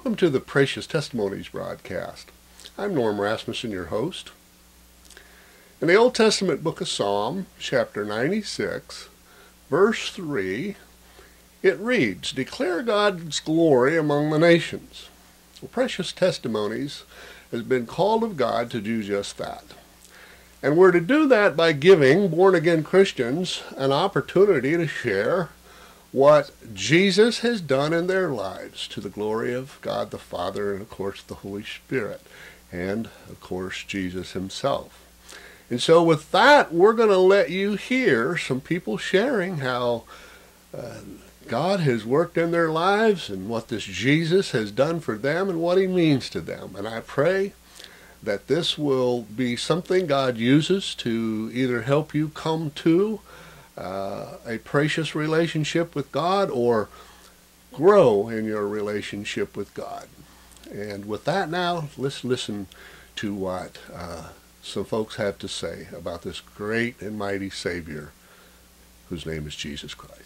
Welcome to the Precious Testimonies broadcast. I'm Norm Rasmussen, your host. In the Old Testament book of Psalm, chapter 96, verse 3, it reads, Declare God's glory among the nations. Well, Precious Testimonies has been called of God to do just that. And we're to do that by giving born again Christians an opportunity to share what Jesus has done in their lives to the glory of God the Father and, of course, the Holy Spirit, and, of course, Jesus himself. And so, with that, we're going to let you hear some people sharing how uh, God has worked in their lives and what this Jesus has done for them and what he means to them. And I pray that this will be something God uses to either help you come to uh, a precious relationship with God or grow in your relationship with God. And with that now, let's listen to what uh, some folks have to say about this great and mighty Savior whose name is Jesus Christ.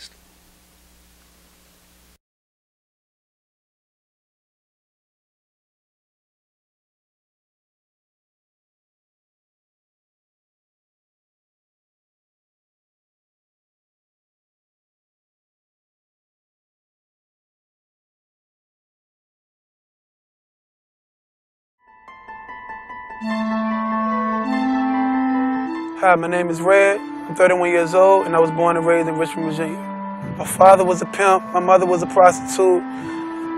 Hi, my name is Red. I'm 31 years old, and I was born and raised in Richmond, Virginia. My father was a pimp. My mother was a prostitute.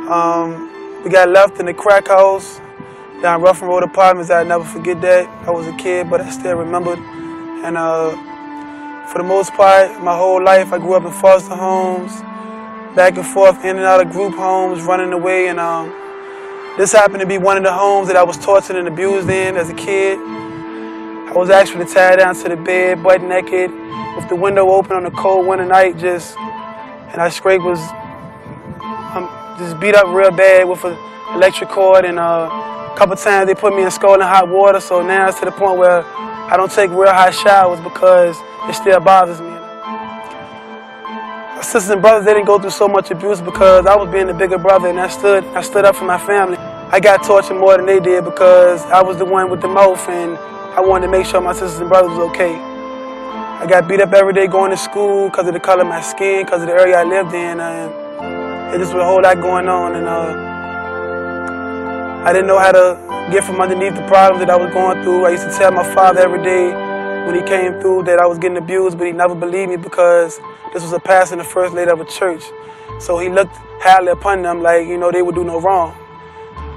Um, we got left in the crack house down Ruffin Road Apartments. I'll never forget that. I was a kid, but I still remembered. And uh, for the most part, my whole life, I grew up in foster homes, back and forth, in and out of group homes, running away. And um, this happened to be one of the homes that I was tortured and abused in as a kid. I was actually tied down to the bed, butt naked, with the window open on a cold winter night, just, and I scraped was, um, just beat up real bad with an electric cord, and uh, a couple times they put me in scalding hot water, so now it's to the point where I don't take real hot showers because it still bothers me. My sisters and brothers, they didn't go through so much abuse because I was being the bigger brother, and I stood, I stood up for my family. I got tortured more than they did because I was the one with the mouth and I wanted to make sure my sisters and brothers was okay. I got beat up every day going to school because of the color of my skin, because of the area I lived in, and it just was a whole lot going on. And uh, I didn't know how to get from underneath the problems that I was going through. I used to tell my father every day when he came through that I was getting abused, but he never believed me because this was a pastor and the first lady of a church. So he looked highly upon them like, you know, they would do no wrong.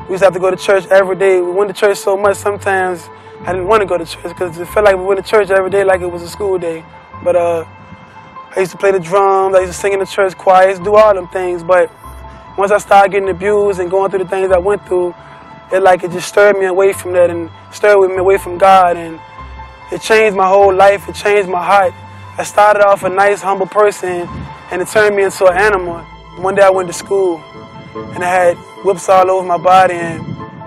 We used to have to go to church every day. We went to church so much sometimes I didn't want to go to church because it felt like we went to church every day like it was a school day. But uh, I used to play the drums, I used to sing in the church choir, do all them things. But once I started getting abused and going through the things I went through, it like it just stirred me away from that and stirred me away from God. And it changed my whole life, it changed my heart. I started off a nice, humble person and it turned me into an animal. One day I went to school and I had whips all over my body and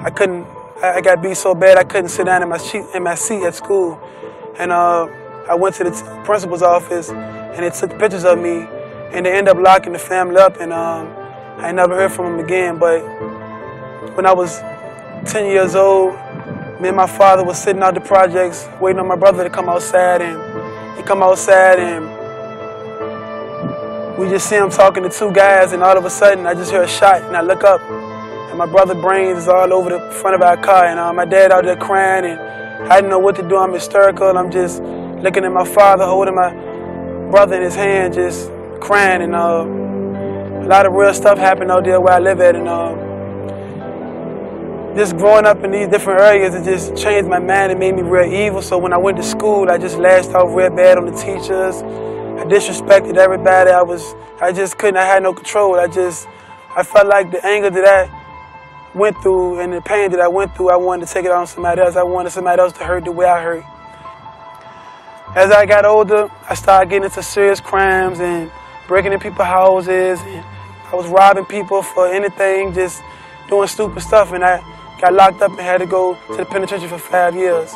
I couldn't I got beat so bad I couldn't sit down in my seat, in my seat at school. And uh, I went to the principal's office and they took pictures of me and they ended up locking the family up and um, I never heard from them again. But when I was 10 years old, me and my father was sitting out the projects waiting on my brother to come outside and he come outside and we just see him talking to two guys and all of a sudden I just hear a shot and I look up and my brother brains is all over the front of our car, and uh, my dad out there crying, and I didn't know what to do. I'm hysterical. I'm just looking at my father holding my brother in his hand, just crying, and uh, a lot of real stuff happened out there where I live at, and uh, just growing up in these different areas, it just changed my mind and made me real evil. So when I went to school, I just lashed out real bad on the teachers. I disrespected everybody. I was, I just couldn't. I had no control. I just, I felt like the anger that I went through and the pain that I went through, I wanted to take it on somebody else. I wanted somebody else to hurt the way I hurt. As I got older, I started getting into serious crimes and breaking in people's houses. And I was robbing people for anything, just doing stupid stuff. And I got locked up and had to go to the penitentiary for five years.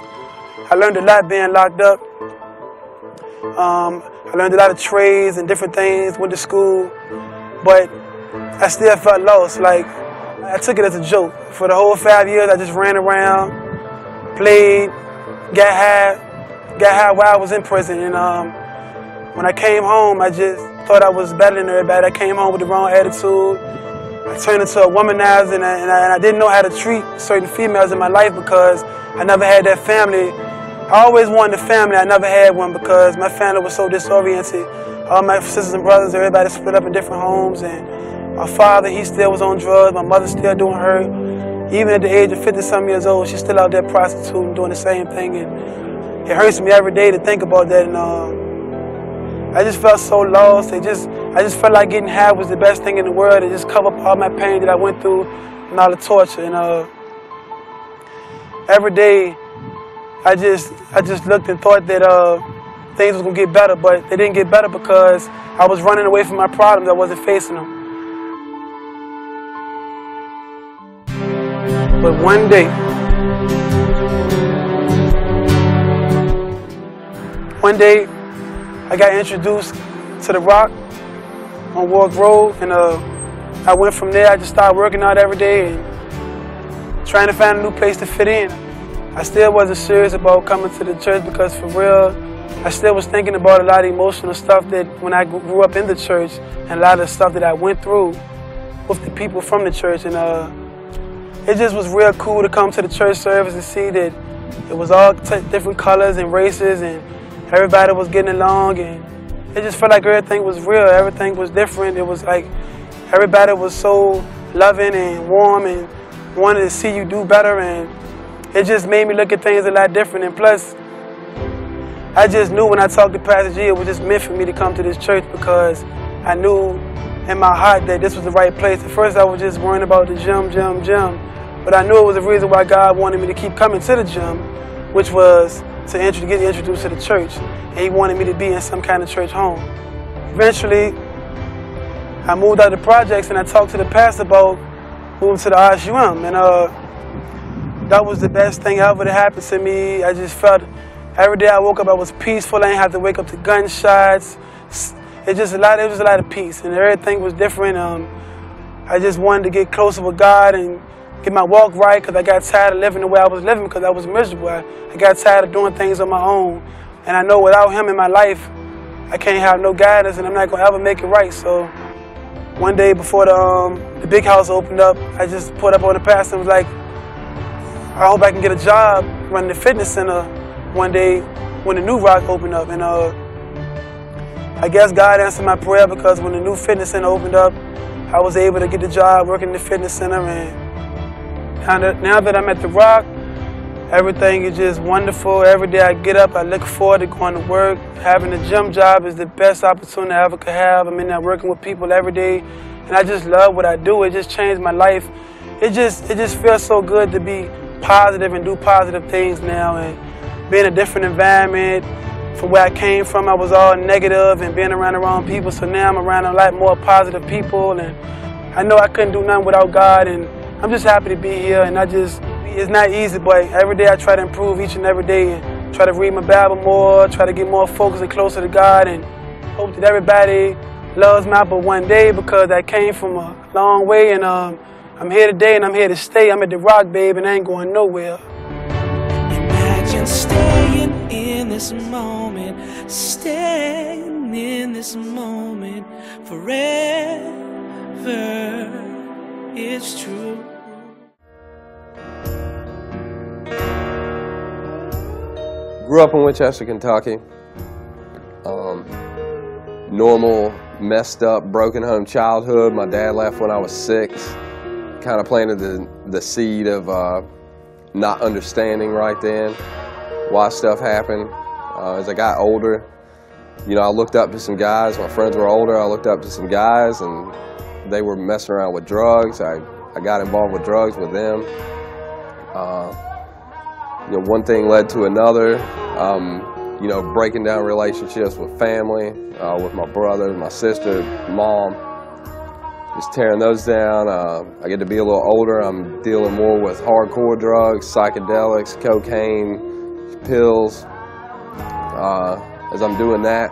I learned a lot being locked up. Um, I learned a lot of trades and different things, went to school, but I still felt lost. Like, I took it as a joke. For the whole five years, I just ran around, played, got high, got high while I was in prison. And um, when I came home, I just thought I was better than everybody. I came home with the wrong attitude. I turned into a womanizer, and I, and I, and I didn't know how to treat certain females in my life because I never had that family. I always wanted a family. I never had one because my family was so disoriented. All my sisters and brothers, everybody split up in different homes, and my father, he still was on drugs. My mother still doing her. Even at the age of 50 some years old, she's still out there prostituting, doing the same thing, and it hurts me every day to think about that. And um, I just felt so lost. It just, I just felt like getting high was the best thing in the world. It just covered up all my pain that I went through and all the torture. And uh, every day, I just I just looked and thought that uh, things was gonna get better, but they didn't get better because I was running away from my problems. I wasn't facing them. But one day, one day, I got introduced to the Rock on Walk Road, and uh, I went from there. I just started working out every day and trying to find a new place to fit in. I still wasn't serious about coming to the church because for real, I still was thinking about a lot of emotional stuff that when I grew up in the church and a lot of stuff that I went through with the people from the church. And uh, it just was real cool to come to the church service and see that it was all different colors and races and everybody was getting along and it just felt like everything was real. Everything was different. It was like everybody was so loving and warm and wanted to see you do better and it just made me look at things a lot different. And plus, I just knew when I talked to Pastor G, it was just meant for me to come to this church because I knew in my heart that this was the right place. At first, I was just worrying about the gym, gym, gym. But I knew it was the reason why God wanted me to keep coming to the gym, which was to get introduced to the church. And He wanted me to be in some kind of church home. Eventually, I moved out of the projects and I talked to the pastor about moving to the RSUM. And uh, that was the best thing ever that happened to me. I just felt every day I woke up I was peaceful. I didn't have to wake up to gunshots. It just a lot. It was a lot of peace, and everything was different. Um, I just wanted to get closer with God and get my walk right because I got tired of living the way I was living because I was miserable. I, I got tired of doing things on my own, and I know without Him in my life, I can't have no guidance, and I'm not gonna ever make it right. So. One day before the um, the big house opened up, I just put up on the pastor and was like, I hope I can get a job running the fitness center one day when the new rock opened up. And uh, I guess God answered my prayer because when the new fitness center opened up, I was able to get the job working in the fitness center. And now that, now that I'm at the rock, everything is just wonderful. Every day I get up, I look forward to going to work. Having a gym job is the best opportunity I ever could have. I'm in there working with people every day, and I just love what I do. It just changed my life. It just it just feels so good to be positive and do positive things now and be in a different environment. From where I came from, I was all negative and being around the wrong people. So now I'm around a lot more positive people, and I know I couldn't do nothing without God. And I'm just happy to be here. And I just, it's not easy, but every day I try to improve each and every day and try to read my Bible more, try to get more focused and closer to God, and hope that everybody loves me but one day because I came from a long way and um, I'm here today and I'm here to stay. I'm at the rock, babe, and I ain't going nowhere. Imagine staying in this moment, staying in this moment forever. It's true. Grew up in Winchester, Kentucky. Um, normal, messed up, broken home childhood. My dad left when I was six kind of planted the, the seed of uh, not understanding right then why stuff happened. Uh, as I got older, you know, I looked up to some guys. My friends were older. I looked up to some guys, and they were messing around with drugs. I, I got involved with drugs with them. Uh, you know, one thing led to another. Um, you know, breaking down relationships with family, uh, with my brother, my sister, mom just tearing those down. Uh, I get to be a little older. I'm dealing more with hardcore drugs, psychedelics, cocaine, pills. Uh, as I'm doing that,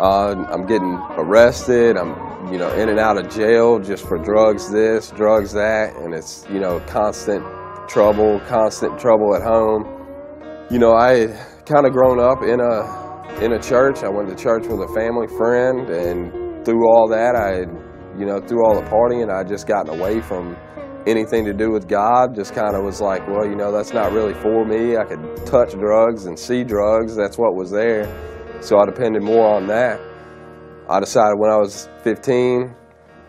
uh, I'm getting arrested. I'm you know, in and out of jail just for drugs this, drugs that, and it's, you know, constant trouble, constant trouble at home. You know, I kind of grown up in a in a church. I went to church with a family friend, and through all that, I, you know, through all the partying, I just gotten away from anything to do with God. Just kind of was like, well, you know, that's not really for me. I could touch drugs and see drugs. That's what was there. So I depended more on that. I decided when I was 15,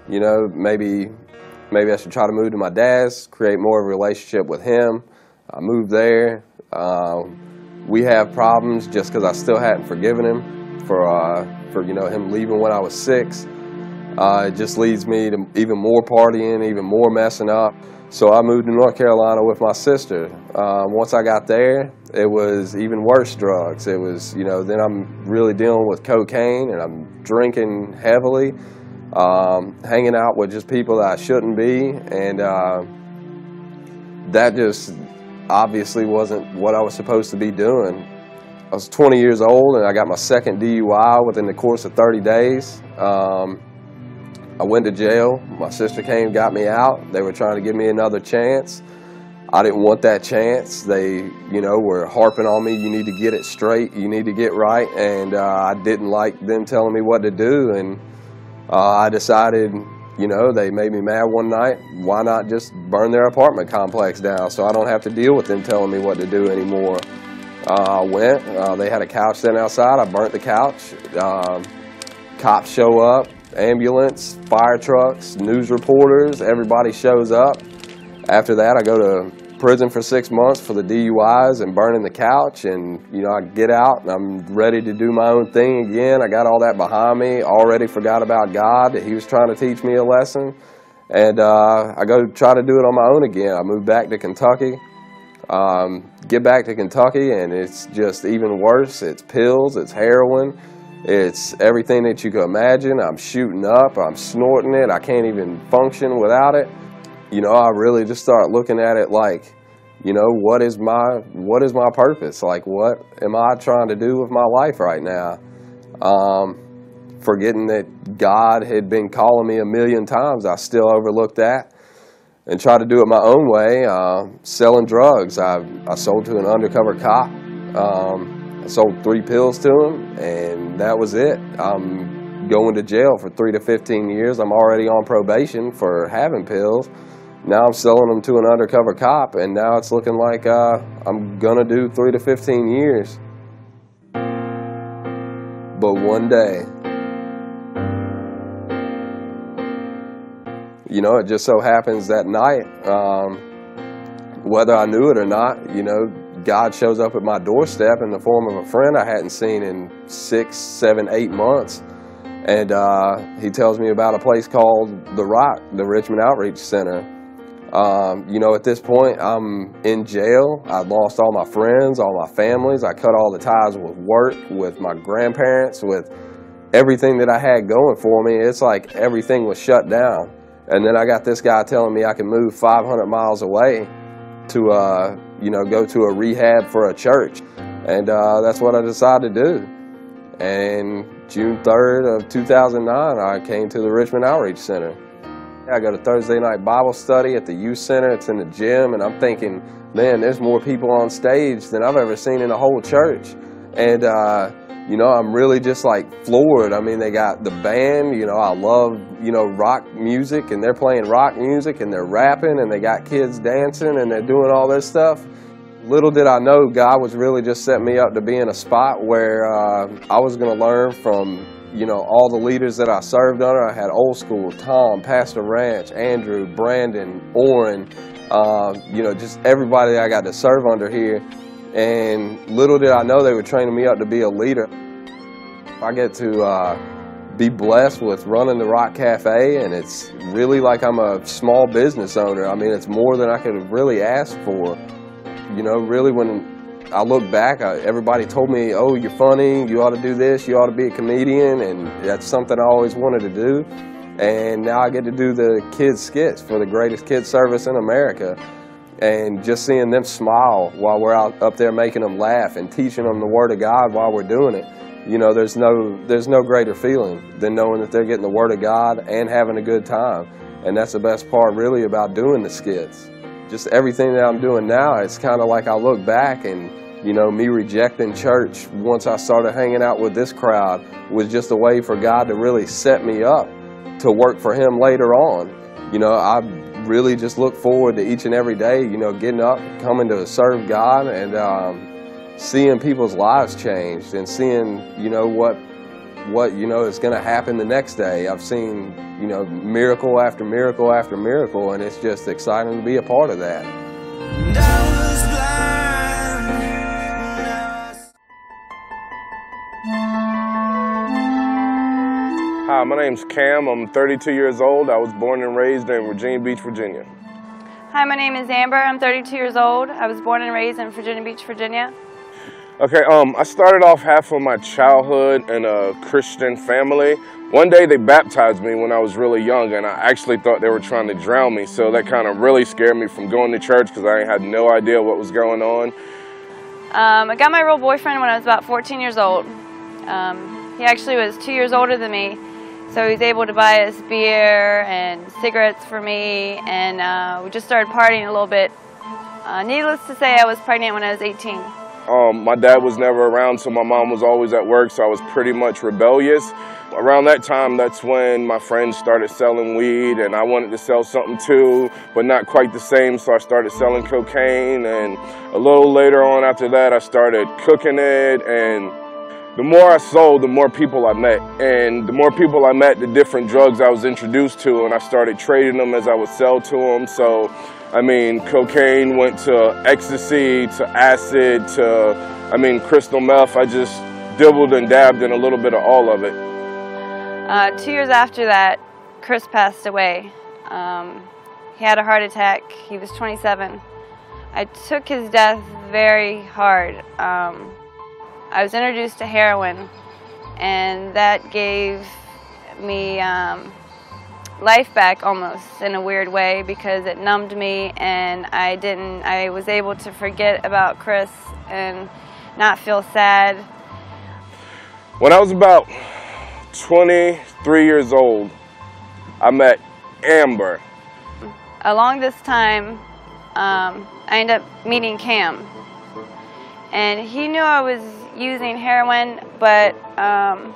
you know, maybe maybe I should try to move to my dad's, create more of a relationship with him. I moved there. Uh, we have problems just because I still hadn't forgiven him for uh, for you know him leaving when I was six. Uh, it just leads me to even more partying, even more messing up. So I moved to North Carolina with my sister. Um, once I got there, it was even worse drugs. It was, you know, then I'm really dealing with cocaine and I'm drinking heavily, um, hanging out with just people that I shouldn't be. And uh, that just obviously wasn't what I was supposed to be doing. I was 20 years old and I got my second DUI within the course of 30 days. Um, I went to jail. My sister came, got me out. They were trying to give me another chance. I didn't want that chance. They, you know, were harping on me. You need to get it straight. You need to get right. And uh, I didn't like them telling me what to do. And I decided you know, they made me mad one night. Why not just burn their apartment complex down so I don't have to deal with them telling me what to do anymore? Uh, I went. Uh, they had a couch sitting outside. I burnt the couch. Um, cops show up, ambulance, fire trucks, news reporters. Everybody shows up. After that, I go to prison for six months for the DUIs and burning the couch. And, you know, I get out and I'm ready to do my own thing again. I got all that behind me, already forgot about God, that He was trying to teach me a lesson. And uh, I go try to do it on my own again. I moved back to Kentucky. Um, get back to Kentucky, and it's just even worse. It's pills, it's heroin, it's everything that you can imagine. I'm shooting up, I'm snorting it, I can't even function without it you know, I really just start looking at it like, you know, what is my what is my purpose? Like, what am I trying to do with my life right now? Um, forgetting that God had been calling me a million times, I still overlooked that and tried to do it my own way. Uh, selling drugs, I I sold to an undercover cop. Um, I sold three pills to him, and that was it. I'm going to jail for three to 15 years. I'm already on probation for having pills now I'm selling them to an undercover cop, and now it's looking like uh, I'm gonna do three to 15 years. But one day, you know, it just so happens that night, um, whether I knew it or not, you know, God shows up at my doorstep in the form of a friend I hadn't seen in six, seven, eight months. And uh, he tells me about a place called The Rock, the Richmond Outreach Center. Um, you know, at this point, I'm in jail. I lost all my friends, all my families. I cut all the ties with work, with my grandparents, with everything that I had going for me. It's like everything was shut down. And then I got this guy telling me I can move 500 miles away to, uh, you know, go to a rehab for a church. And uh, that's what I decided to do. And June 3rd of 2009, I came to the Richmond Outreach Center. I go to Thursday night Bible study at the youth center. It's in the gym, and I'm thinking, man, there's more people on stage than I've ever seen in a whole church. And, uh, you know, I'm really just like floored. I mean, they got the band, you know, I love, you know, rock music, and they're playing rock music, and they're rapping, and they got kids dancing, and they're doing all this stuff. Little did I know, God was really just setting me up to be in a spot where uh, I was going to learn from you know, all the leaders that I served under. I had old school, Tom, Pastor Ranch, Andrew, Brandon, Orrin, uh, you know, just everybody I got to serve under here. And little did I know they were training me up to be a leader. I get to uh, be blessed with running the Rock Cafe, and it's really like I'm a small business owner. I mean, it's more than I could have really asked for. You know, really when I look back, I, everybody told me, oh, you're funny, you ought to do this, you ought to be a comedian, and that's something I always wanted to do. And now I get to do the kids skits for the greatest kids service in America. And just seeing them smile while we're out up there making them laugh and teaching them the Word of God while we're doing it, you know, there's no there's no greater feeling than knowing that they're getting the Word of God and having a good time, and that's the best part really about doing the skits. Just everything that I'm doing now, it's kind of like I look back and you know, me rejecting church once I started hanging out with this crowd was just a way for God to really set me up to work for Him later on. You know, I really just look forward to each and every day, you know, getting up, coming to serve God, and um, seeing people's lives changed and seeing, you know, what what you know is going to happen the next day. I've seen, you know, miracle after miracle after miracle, and it's just exciting to be a part of that. Hi, my name's Cam. I'm 32 years old. I was born and raised in Virginia Beach, Virginia. Hi, my name is Amber. I'm 32 years old. I was born and raised in Virginia Beach, Virginia. Okay, um, I started off half of my childhood in a Christian family. One day they baptized me when I was really young, and I actually thought they were trying to drown me. So that kind of really scared me from going to church because I had no idea what was going on. Um, I got my real boyfriend when I was about 14 years old. Um, he actually was two years older than me, so he was able to buy us beer and cigarettes for me, and uh, we just started partying a little bit. Uh, needless to say, I was pregnant when I was 18. Um, my dad was never around, so my mom was always at work, so I was pretty much rebellious. Around that time, that's when my friends started selling weed, and I wanted to sell something too, but not quite the same, so I started selling cocaine. And a little later on after that, I started cooking it, and the more I sold, the more people I met. And the more people I met, the different drugs I was introduced to, and I started trading them as I would sell to them. So, I mean, cocaine went to ecstasy, to acid, to, I mean, crystal meth. I just dibbled and dabbed in a little bit of all of it. Uh, two years after that, Chris passed away. Um, he had a heart attack. He was 27. I took his death very hard. Um, I was introduced to heroin, and that gave me um, life back almost in a weird way because it numbed me, and I didn't. I was able to forget about Chris and not feel sad. When I was about 23 years old, I met Amber. Along this time, um, I ended up meeting Cam, and he knew I was using heroin, but um,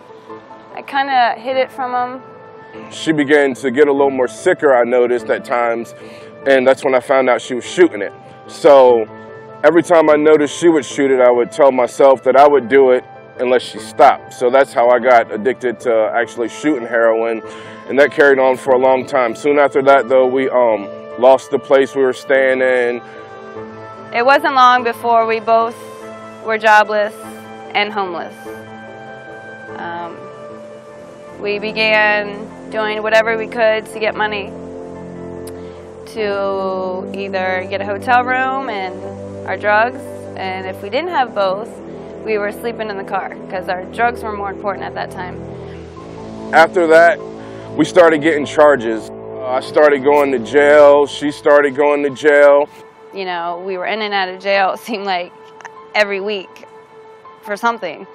I kind of hid it from him. She began to get a little more sicker, I noticed at times, and that's when I found out she was shooting it. So every time I noticed she would shoot it, I would tell myself that I would do it unless she stopped. So that's how I got addicted to actually shooting heroin, and that carried on for a long time. Soon after that, though, we um, lost the place we were staying in. It wasn't long before we both were jobless and homeless. Um, we began doing whatever we could to get money to either get a hotel room and our drugs, and if we didn't have both, we were sleeping in the car because our drugs were more important at that time. After that, we started getting charges. Uh, I started going to jail. She started going to jail. You know, we were in and out of jail, it seemed like every week for something.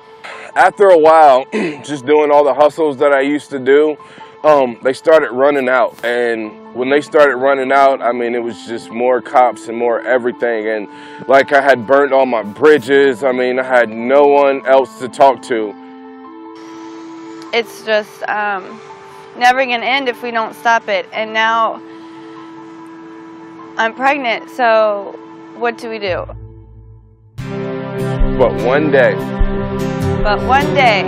After a while, just doing all the hustles that I used to do, um, they started running out. And when they started running out, I mean, it was just more cops and more everything. And like I had burnt all my bridges. I mean, I had no one else to talk to. It's just um, never going to end if we don't stop it. And now I'm pregnant, so what do we do? But one day, But one day,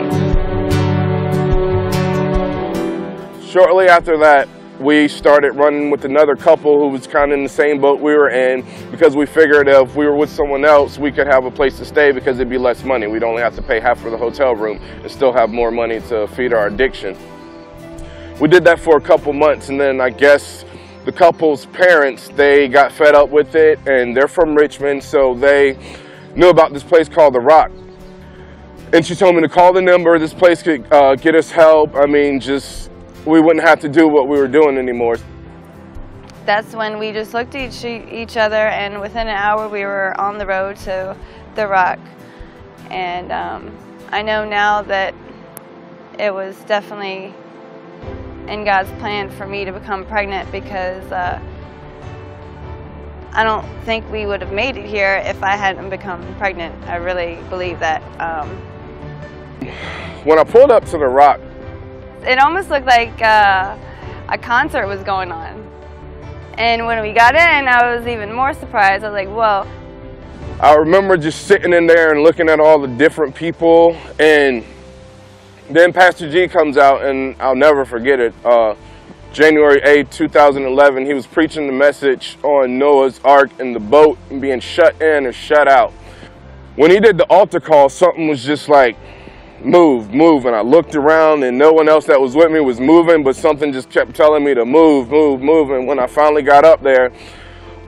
shortly after that, we started running with another couple who was kind of in the same boat we were in because we figured if we were with someone else, we could have a place to stay because it'd be less money. We'd only have to pay half for the hotel room and still have more money to feed our addiction. We did that for a couple months and then I guess the couple's parents, they got fed up with it and they're from Richmond, so they knew about this place called The Rock. And she told me to call the number. This place could uh, get us help. I mean, just we wouldn't have to do what we were doing anymore. that's when we just looked at each, each other, and within an hour, we were on the road to the Rock. And um, I know now that it was definitely in God's plan for me to become pregnant because uh, I don't think we would have made it here if I hadn't become pregnant. I really believe that. Um, When I pulled up to the rock, it almost looked like uh, a concert was going on. And when we got in, I was even more surprised. I was like, whoa. I remember just sitting in there and looking at all the different people, and then Pastor G comes out, and I'll never forget it. Uh, January 8, 2011, he was preaching the message on Noah's Ark and the boat and being shut in and shut out. When he did the altar call, something was just like, move, move. And I looked around, and no one else that was with me was moving, but something just kept telling me to move, move, move. And when I finally got up there,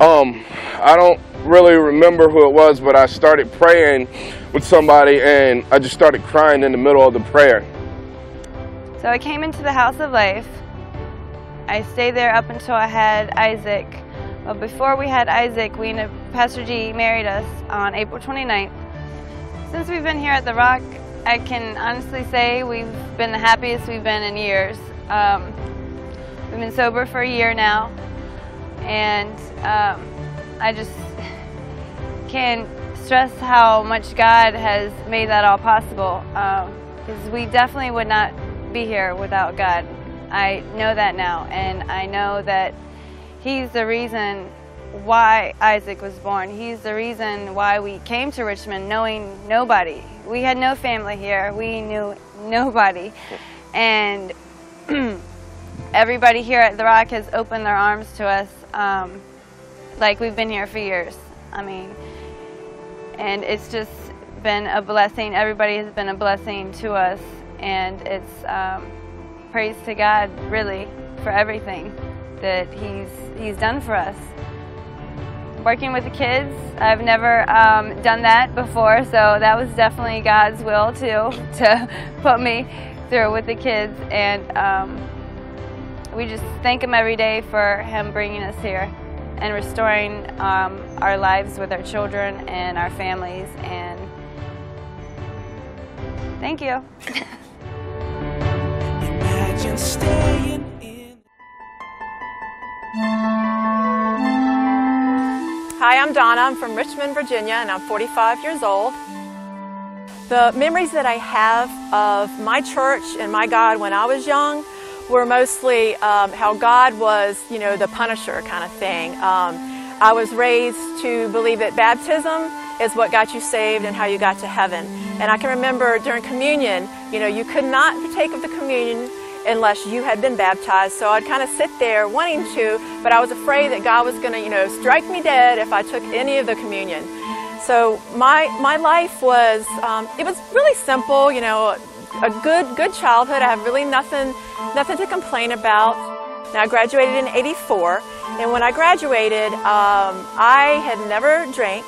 um, I don't really remember who it was, but I started praying with somebody and I just started crying in the middle of the prayer. So I came into the house of life. I stayed there up until I had Isaac. But before we had Isaac, we Pastor G married us on April 29th. Since we've been here at the Rock, I can honestly say we've been the happiest we've been in years. Um, we've been sober for a year now, and um, I just can't stress how much God has made that all possible. Because we definitely would not be here without God. I know that now, and I know that He's the reason why Isaac was born. He's the reason why we came to Richmond knowing nobody. We had no family here. We knew nobody. And everybody here at The Rock has opened their arms to us um, like we've been here for years. I mean, and it's just been a blessing. Everybody has been a blessing to us, and it's um, praise to God, really, for everything that He's He's done for us. Working with the kids, I've never um, done that before, so that was definitely God's will too to put me through with the kids, and um, we just thank Him every day for Him bringing us here and restoring um, our lives with our children and our families. And thank you. Hi, I'm Donna. I'm from Richmond, Virginia, and I'm 45 years old. The memories that I have of my church and my God when I was young were mostly um, how God was, you know, the punisher kind of thing. Um, I was raised to believe that baptism is what got you saved and how you got to heaven. And I can remember during communion, you know, you could not partake of the communion unless you had been baptized. So I'd kind of sit there wanting to, but I was afraid that God was going to, you know, strike me dead if I took any of the communion. So my my life was um, it was really simple, you know, a good good childhood. I have really nothing nothing to complain about. Now I graduated in '84, and when I graduated, um, I had never drank,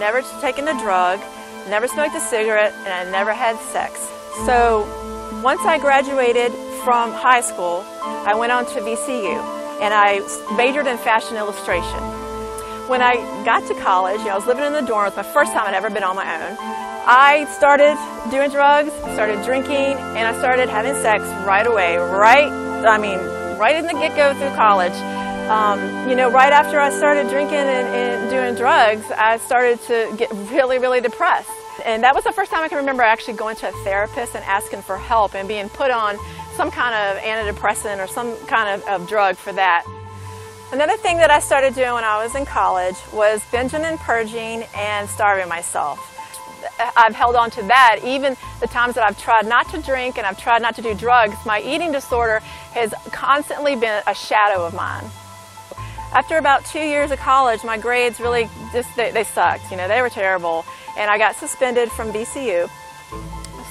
never taken a drug, never smoked a cigarette, and I never had sex. So once I graduated from high school, I went on to VCU, and I majored in fashion illustration. When I got to college, you know, I was living in the dorm. It was my first time I'd ever been on my own. I started doing drugs, started drinking, and I started having sex right away. Right, I mean, right in the get-go through college. Um, you know, right after I started drinking and, and doing drugs, I started to get really, really depressed. And that was the first time I can remember actually going to a therapist and asking for help and being put on some kind of antidepressant or some kind of, of drug for that. Another thing that I started doing when I was in college was binging and purging and starving myself. I've held on to that. Even the times that I've tried not to drink and I've tried not to do drugs, my eating disorder has constantly been a shadow of mine. After about two years of college, my grades really just, they, they sucked. You know, they were terrible. And I got suspended from VCU.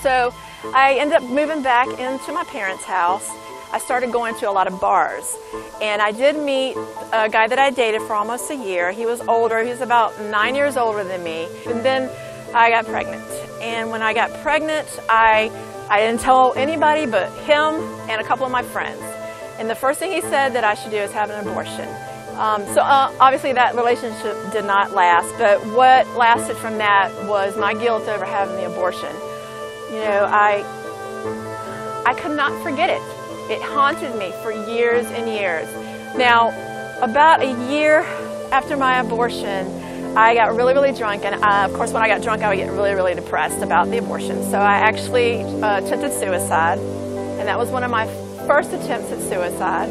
So I ended up moving back into my parents' house. I started going to a lot of bars. And I did meet a guy that I dated for almost a year. He was older, he was about nine years older than me. And then I got pregnant. And when I got pregnant, I, I didn't tell anybody but him and a couple of my friends. And the first thing he said that I should do is have an abortion. Um, so uh, obviously that relationship did not last, but what lasted from that was my guilt over having the abortion. You know, I I could not forget it. It haunted me for years and years. Now, about a year after my abortion, I got really, really drunk, and uh, of course, when I got drunk, I would get really, really depressed about the abortion. So I actually uh, attempted suicide, and that was one of my first attempts at suicide.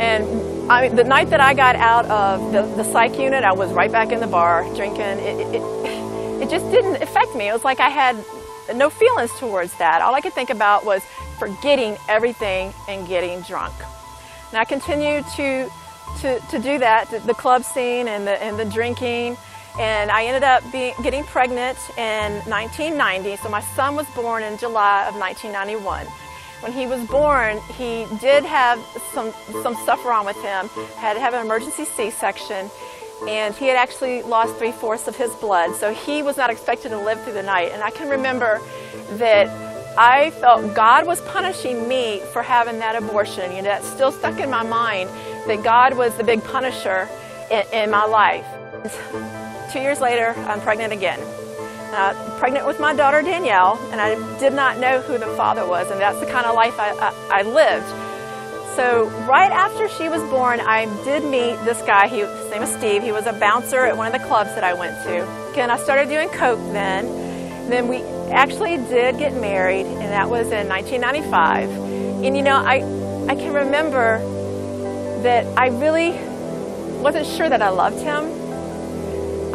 And I, the night that I got out of the, the psych unit, I was right back in the bar drinking. It, it, it just didn't affect me. It was like I had no feelings towards that. All I could think about was forgetting everything and getting drunk. And I continued to, to, to do that, the, the club scene and the, and the drinking. And I ended up being, getting pregnant in 1990. So my son was born in July of 1991. When he was born, he did have some, some stuff wrong with him, had to have an emergency C-section, and he had actually lost three-fourths of his blood, so he was not expected to live through the night. And I can remember that I felt God was punishing me for having that abortion. You know, that still stuck in my mind that God was the big punisher in, in my life. Two years later, I'm pregnant again uh, pregnant with my daughter Danielle, and I did not know who the father was, and that's the kind of life I, I, I lived. So right after she was born, I did meet this guy. He, his name is Steve. He was a bouncer at one of the clubs that I went to. And I started doing coke then. Then we actually did get married, and that was in 1995. And you know, I I can remember that I really wasn't sure that I loved him.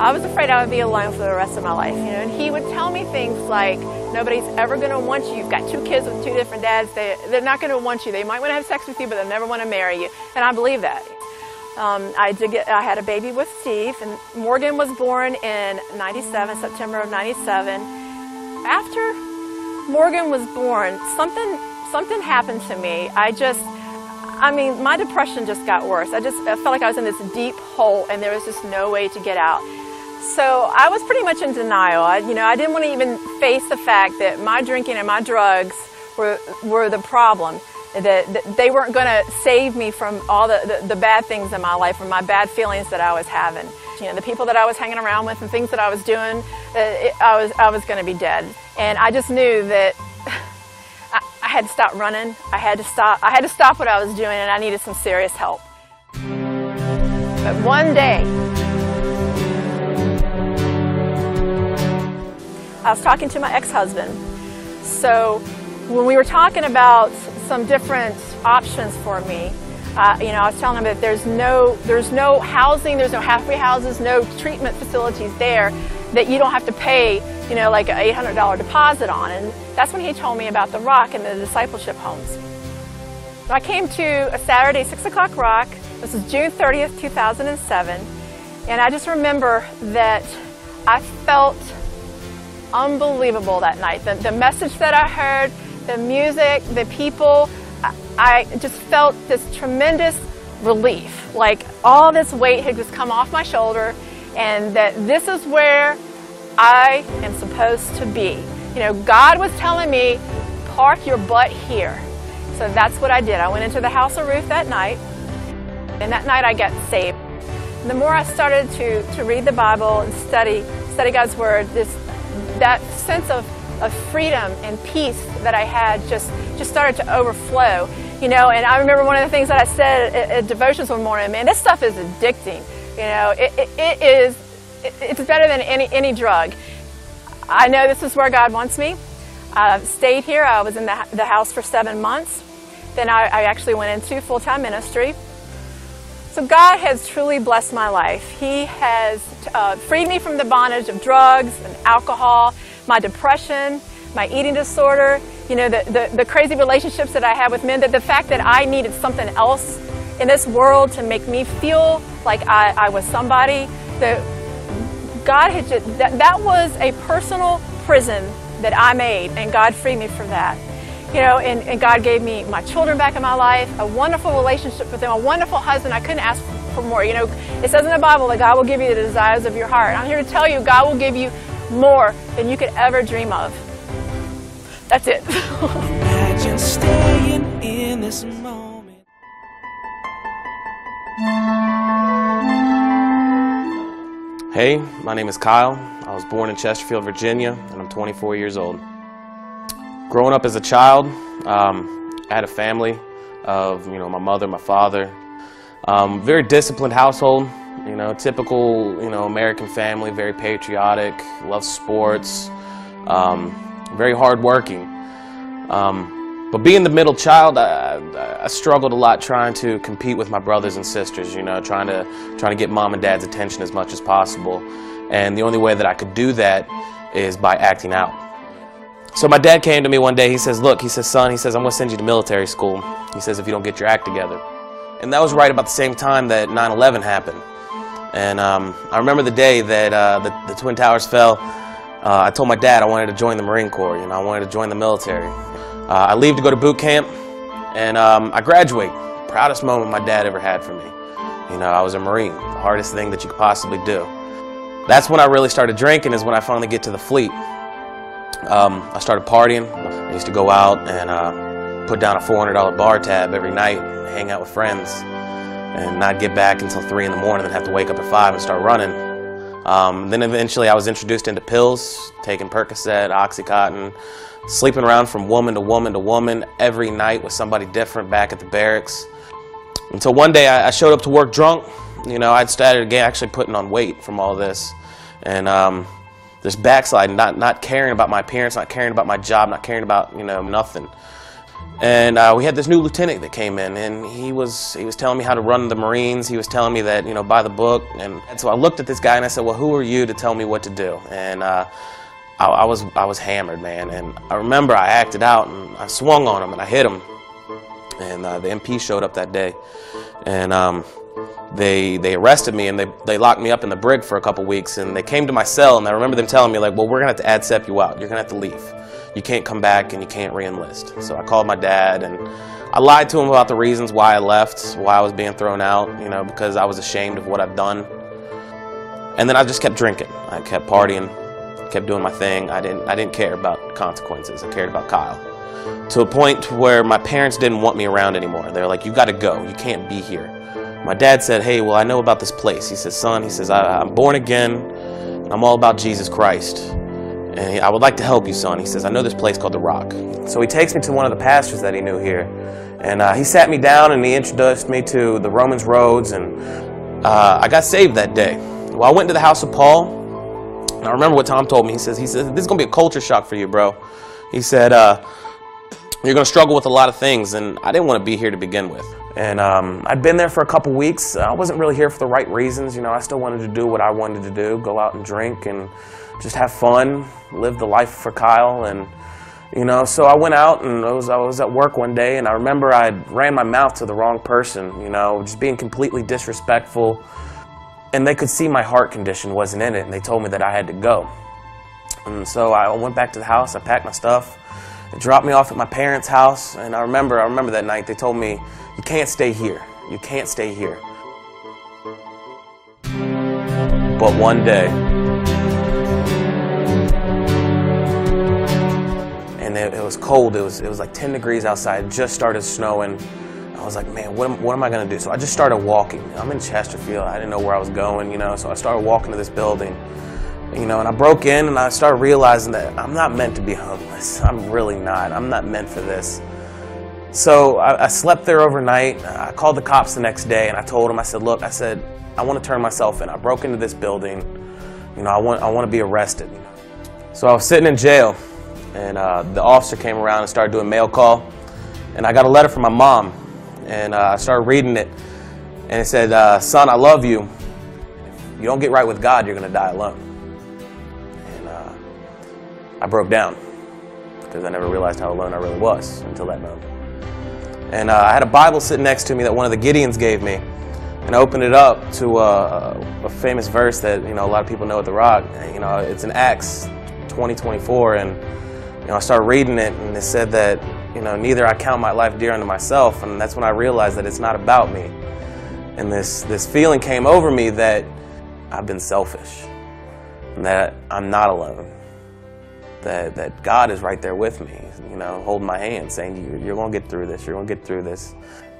I was afraid I would be alone for the rest of my life, you know, and he would tell me things like, nobody's ever going to want you. You've got two kids with two different dads. They, they're not going to want you. They might want to have sex with you, but they'll never want to marry you. And I believe that. Um, I did get, I had a baby with Steve, and Morgan was born in 97, September of 97. After Morgan was born, something, something happened to me. I just, I mean, my depression just got worse. I just I felt like I was in this deep hole and there was just no way to get out. So I was pretty much in denial. I, you know, I didn't want to even face the fact that my drinking and my drugs were, were the problem. That, that they weren't going to save me from all the, the, the, bad things in my life or my bad feelings that I was having. You know, the people that I was hanging around with and things that I was doing, uh, it, I was, I was going to be dead. And I just knew that I, I had to stop running. I had to stop, I had to stop what I was doing and I needed some serious help. But one day, I was talking to my ex-husband. So when we were talking about some different options for me, uh, you know, I was telling him that there's no, there's no housing, there's no halfway houses, no treatment facilities there that you don't have to pay, you know, like an $800 deposit on. And that's when he told me about the Rock and the discipleship homes. I came to a Saturday 6 o'clock Rock. This is June 30th, 2007. And I just remember that I felt unbelievable that night. The, the message that I heard, the music, the people, I, I just felt this tremendous relief. Like all this weight had just come off my shoulder and that this is where I am supposed to be. You know, God was telling me, park your butt here. So that's what I did. I went into the House of Ruth that night, and that night I got saved. The more I started to, to read the Bible and study, study God's Word, this that sense of, of freedom and peace that I had just, just started to overflow. You know, and I remember one of the things that I said at, at devotions one morning, man, this stuff is addicting. You know, it, it, it is, it, it's better than any, any drug. I know this is where God wants me. I stayed here. I was in the, the house for seven months. Then I, I actually went into full-time ministry. So God has truly blessed my life. He has uh, freed me from the bondage of drugs and alcohol, my depression, my eating disorder, you know, the, the, the crazy relationships that I had with men, that the fact that I needed something else in this world to make me feel like I, I was somebody, that God had just, that, that was a personal prison that I made, and God freed me from that. You know, and, and God gave me my children back in my life, a wonderful relationship with them, a wonderful husband. I couldn't ask for more. You know, it says in the Bible that God will give you the desires of your heart. I'm here to tell you, God will give you more than you could ever dream of. That's it. Imagine staying in this moment. Hey, my name is Kyle. I was born in Chesterfield, Virginia, and I'm 24 years old. Growing up as a child, um, I had a family of you know my mother, my father, um, very disciplined household. You know, typical you know American family, very patriotic, loves sports, um, very hardworking. Um, but being the middle child, I, I, I struggled a lot trying to compete with my brothers and sisters. You know, trying to trying to get mom and dad's attention as much as possible. And the only way that I could do that is by acting out. So my dad came to me one day. He says, "Look," he says, "Son," he says, "I'm going to send you to military school." He says, "If you don't get your act together." And that was right about the same time that 9/11 happened. And um, I remember the day that uh, the, the Twin Towers fell. Uh, I told my dad I wanted to join the Marine Corps. You know, I wanted to join the military. Uh, I leave to go to boot camp, and um, I graduate. Proudest moment my dad ever had for me. You know, I was a Marine. The hardest thing that you could possibly do. That's when I really started drinking. Is when I finally get to the fleet. Um, I started partying. I used to go out and uh, put down a $400 bar tab every night, and hang out with friends, and not get back until three in the morning. Then have to wake up at five and start running. Um, then eventually, I was introduced into pills, taking Percocet, OxyContin, sleeping around from woman to woman to woman every night with somebody different back at the barracks. Until one day, I, I showed up to work drunk. You know, I'd started actually putting on weight from all this, and um, this backsliding, not not caring about my parents, not caring about my job, not caring about you know nothing. And uh, we had this new lieutenant that came in, and he was he was telling me how to run the Marines. He was telling me that you know by the book, and, and so I looked at this guy and I said, well, who are you to tell me what to do? And uh, I, I was I was hammered, man. And I remember I acted out and I swung on him and I hit him, and uh, the MP showed up that day, and. Um, they they arrested me and they, they locked me up in the brig for a couple weeks and they came to my cell and I remember them telling me like well we're gonna have to ADSEP you out. You're gonna have to leave. You can't come back and you can't re-enlist. So I called my dad and I lied to him about the reasons why I left why I was being thrown out you know because I was ashamed of what I've done. And then I just kept drinking. I kept partying kept doing my thing. I didn't I didn't care about consequences. I cared about Kyle to a point where my parents didn't want me around anymore. They're like you got to go. You can't be here my dad said, hey, well, I know about this place. He says, son, he says, I, am born again. I'm all about Jesus Christ. And I would like to help you, son. He says, I know this place called The Rock. So he takes me to one of the pastors that he knew here. And uh, he sat me down and he introduced me to the Romans roads. And uh, I got saved that day. Well, I went to the house of Paul. And I remember what Tom told me. He says, he says this is going to be a culture shock for you, bro. He said, uh, you're going to struggle with a lot of things. And I didn't want to be here to begin with. And um, I'd been there for a couple weeks. I wasn't really here for the right reasons. You know, I still wanted to do what I wanted to do, go out and drink and just have fun, live the life for Kyle. And, you know, so I went out and I was, I was at work one day and I remember I ran my mouth to the wrong person, you know, just being completely disrespectful. And they could see my heart condition wasn't in it and they told me that I had to go. And so I went back to the house, I packed my stuff, they dropped me off at my parents' house. And I remember, I remember that night they told me, you can't stay here. You can't stay here. But one day, and it, it, was cold. It was it was like 10 degrees outside. It just started snowing. I was like, man, what am, what am I gonna do? So I just started walking. I'm in Chesterfield. I didn't know where I was going, you know. So I started walking to this building, you know, and I broke in and I started realizing that I'm not meant to be homeless. I'm really not. I'm not meant for this. So I, I, slept there overnight. I called the cops the next day and I told them, I said, look, I said, I want to turn myself in. I broke into this building. You know, I want, I want to be arrested. So I was sitting in jail and uh, the officer came around and started doing mail call. And I got a letter from my mom and uh, I started reading it. And it said, uh, son, I love you. If you don't get right with God, you're going to die alone. I broke down because I never realized how alone I really was until that moment. And uh, I had a Bible sitting next to me that one of the Gideons gave me. And I opened it up to uh, a famous verse that you know a lot of people know at the Rock. You know, it's in Acts 20:24, and you know I started reading it, and it said that you know neither I count my life dear unto myself, and that's when I realized that it's not about me. And this this feeling came over me that I've been selfish, and that I'm not alone, that, that God is right there with me, you know, holding my hand, saying, you're, going to get through this, you're going to get through this.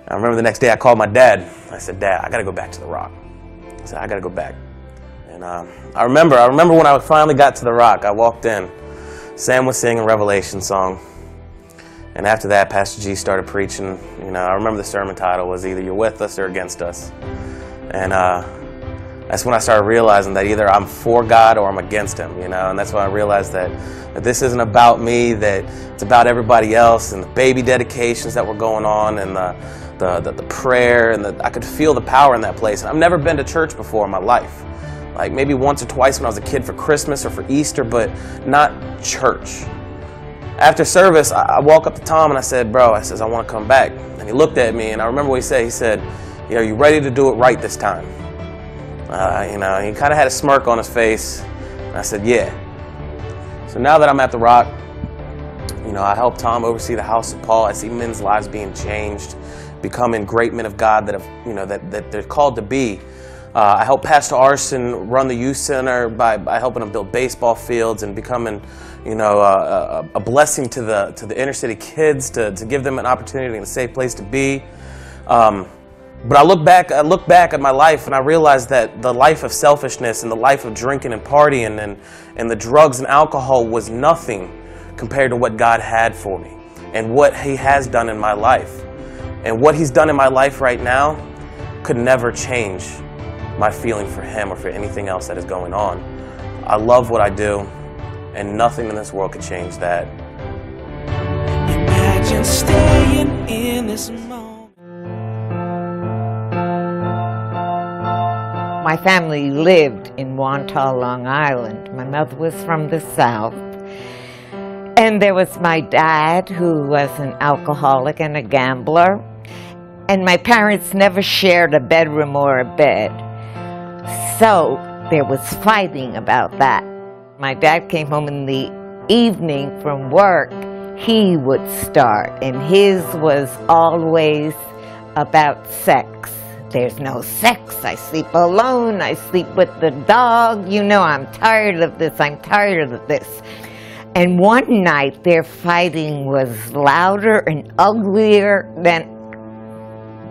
I remember the next day I called my dad. I said, Dad, I got to go back to the rock. I said, I got to go back. And um, I remember, I remember when I finally got to the rock, I walked in. Sam was singing a Revelation song. And after that, Pastor G started preaching. You know, I remember the sermon title was either "You're with us or against us," and uh, that's when I started realizing that either I'm for God or I'm against Him. You know, and that's when I realized that, that this isn't about me; that it's about everybody else and the baby dedications that were going on and the the, the, the prayer and the, I could feel the power in that place. I've never been to church before in my life, like maybe once or twice when I was a kid for Christmas or for Easter, but not church. After service, I, I walk up to Tom and I said, "Bro," I says, "I want to come back." And he looked at me, and I remember what he said. He said, "You know, you ready to do it right this time?" Uh, you know, he kind of had a smirk on his face. I said, "Yeah." So now that I'm at the Rock, you know, I help Tom oversee the House of Paul. I see men's lives being changed, becoming great men of God that have, you know, that, that they're called to be. Uh, I help Pastor Arson run the youth center by, by helping him build baseball fields and becoming, you know, uh, a, a, blessing to the to the inner city kids to, to give them an opportunity and a safe place to be. Um, but I look back, I look back at my life and I realize that the life of selfishness and the life of drinking and partying and, and the drugs and alcohol was nothing compared to what God had for me and what He has done in my life. And what He's done in my life right now could never change my feeling for him or for anything else that is going on. I love what I do, and nothing in this world could change that. My family lived in Wantagh, Long Island. My mother was from the South. And there was my dad, who was an alcoholic and a gambler. And my parents never shared a bedroom or a bed. So there was fighting about that. My dad came home in the evening from work, he would start, and his was always about sex. There's no sex. I sleep alone. I sleep with the dog. You know, I'm tired of this. I'm tired of this. And one night, their fighting was louder and uglier than,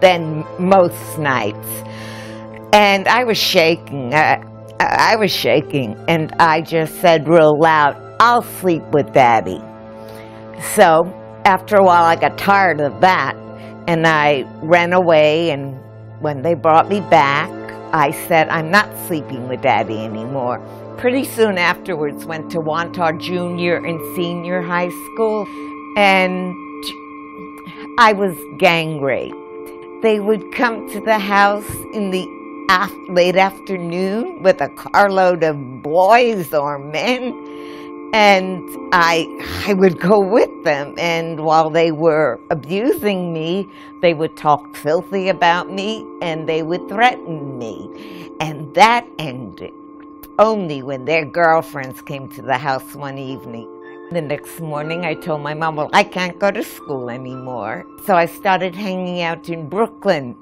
than most nights. And I was shaking. I, I was shaking. And I just said real loud, I'll sleep with daddy. So after a while, I got tired of that. And I ran away. And when they brought me back, I said, I'm not sleeping with daddy anymore. Pretty soon afterwards, went to Wantagh Junior and Senior High School. And I was gang raped. They would come to the house in the late afternoon with a carload of boys or men and I I would go with them. And while they were abusing me they would talk filthy about me and they would threaten me. And that ended only when their girlfriends came to the house one evening. The next morning I told my mom well I can't go to school anymore. So I started hanging out in Brooklyn.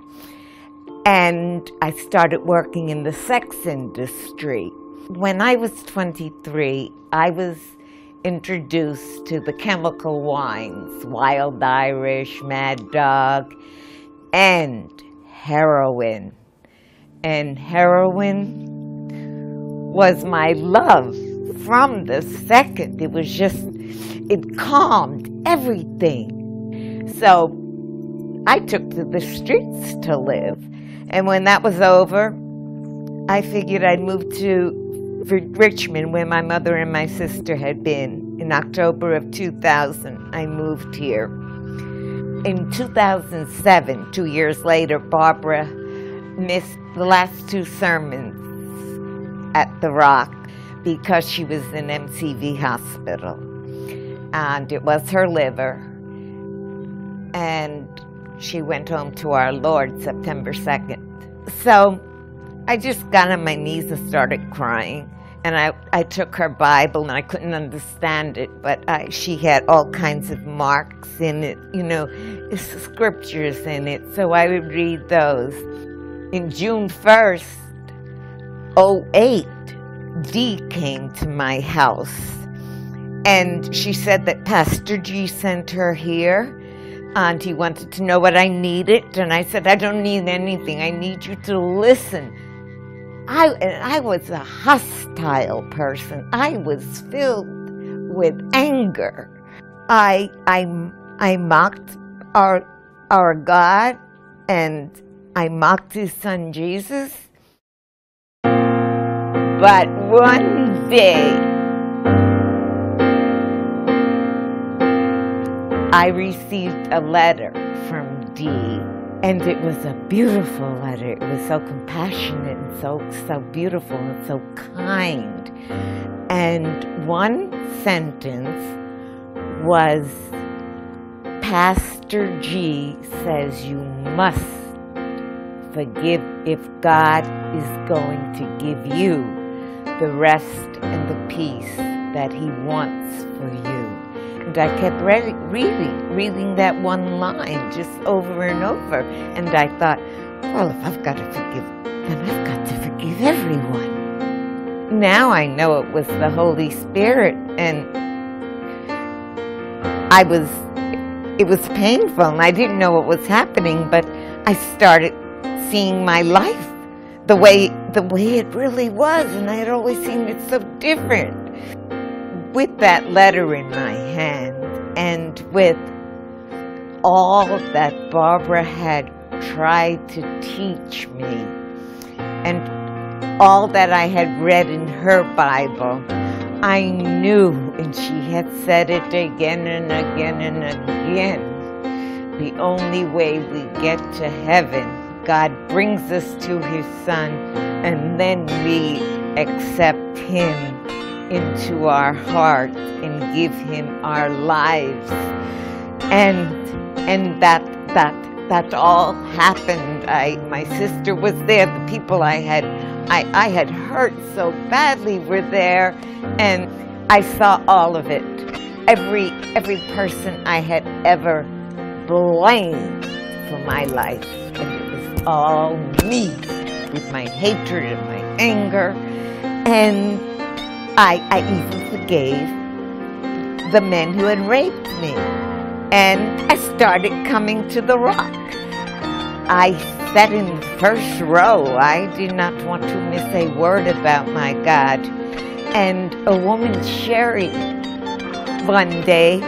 And I started working in the sex industry. When I was 23, I was introduced to the chemical wines, Wild Irish, Mad Dog, and heroin. And heroin was my love from the second. It was just, it calmed everything. So I took to the streets to live. And when that was over, I figured I'd move to Richmond, where my mother and my sister had been. In October of 2000, I moved here. In 2007, two years later, Barbara missed the last two sermons at The Rock because she was in MCV hospital. And it was her liver. And she went home to our Lord September 2nd. So I just got on my knees and started crying. And I, I took her Bible and I couldn't understand it, but I, she had all kinds of marks in it, you know, scriptures in it. So I would read those. In June 1st, 08, Dee came to my house and she said that Pastor G sent her here and he wanted to know what I needed. And I said, I don't need anything. I need you to listen. I, I was a hostile person. I was filled with anger. I, I, I mocked our, our God and I mocked his son Jesus. But one day, I received a letter from Dee, and it was a beautiful letter. It was so compassionate and so so beautiful and so kind. And one sentence was Pastor G says you must forgive if God is going to give you the rest and the peace that He wants for you. And I kept re- reading, reading that one line just over and over. And I thought, well, if I've got to forgive, then I've got to forgive everyone. Now I know it was the Holy Spirit, and I was it was painful and I didn't know what was happening, but I started seeing my life the way the way it really was and I had always seen it so different. With that letter in my hand and with all that Barbara had tried to teach me and all that I had read in her Bible, I knew, and she had said it again and again and again, the only way we get to heaven, God brings us to His Son, and then we accept Him into our hearts and give Him our lives. And and that that that all happened. I my sister was there, the people I had I, I had hurt so badly were there, and I saw all of it. Every every person I had ever blamed for my life, and it was all me, with my hatred and my anger, and I I even forgave the men who had raped me, and I started coming to the rock. I sat in the first row. I did not want to miss a word about my God. And a woman, Sherry, one day,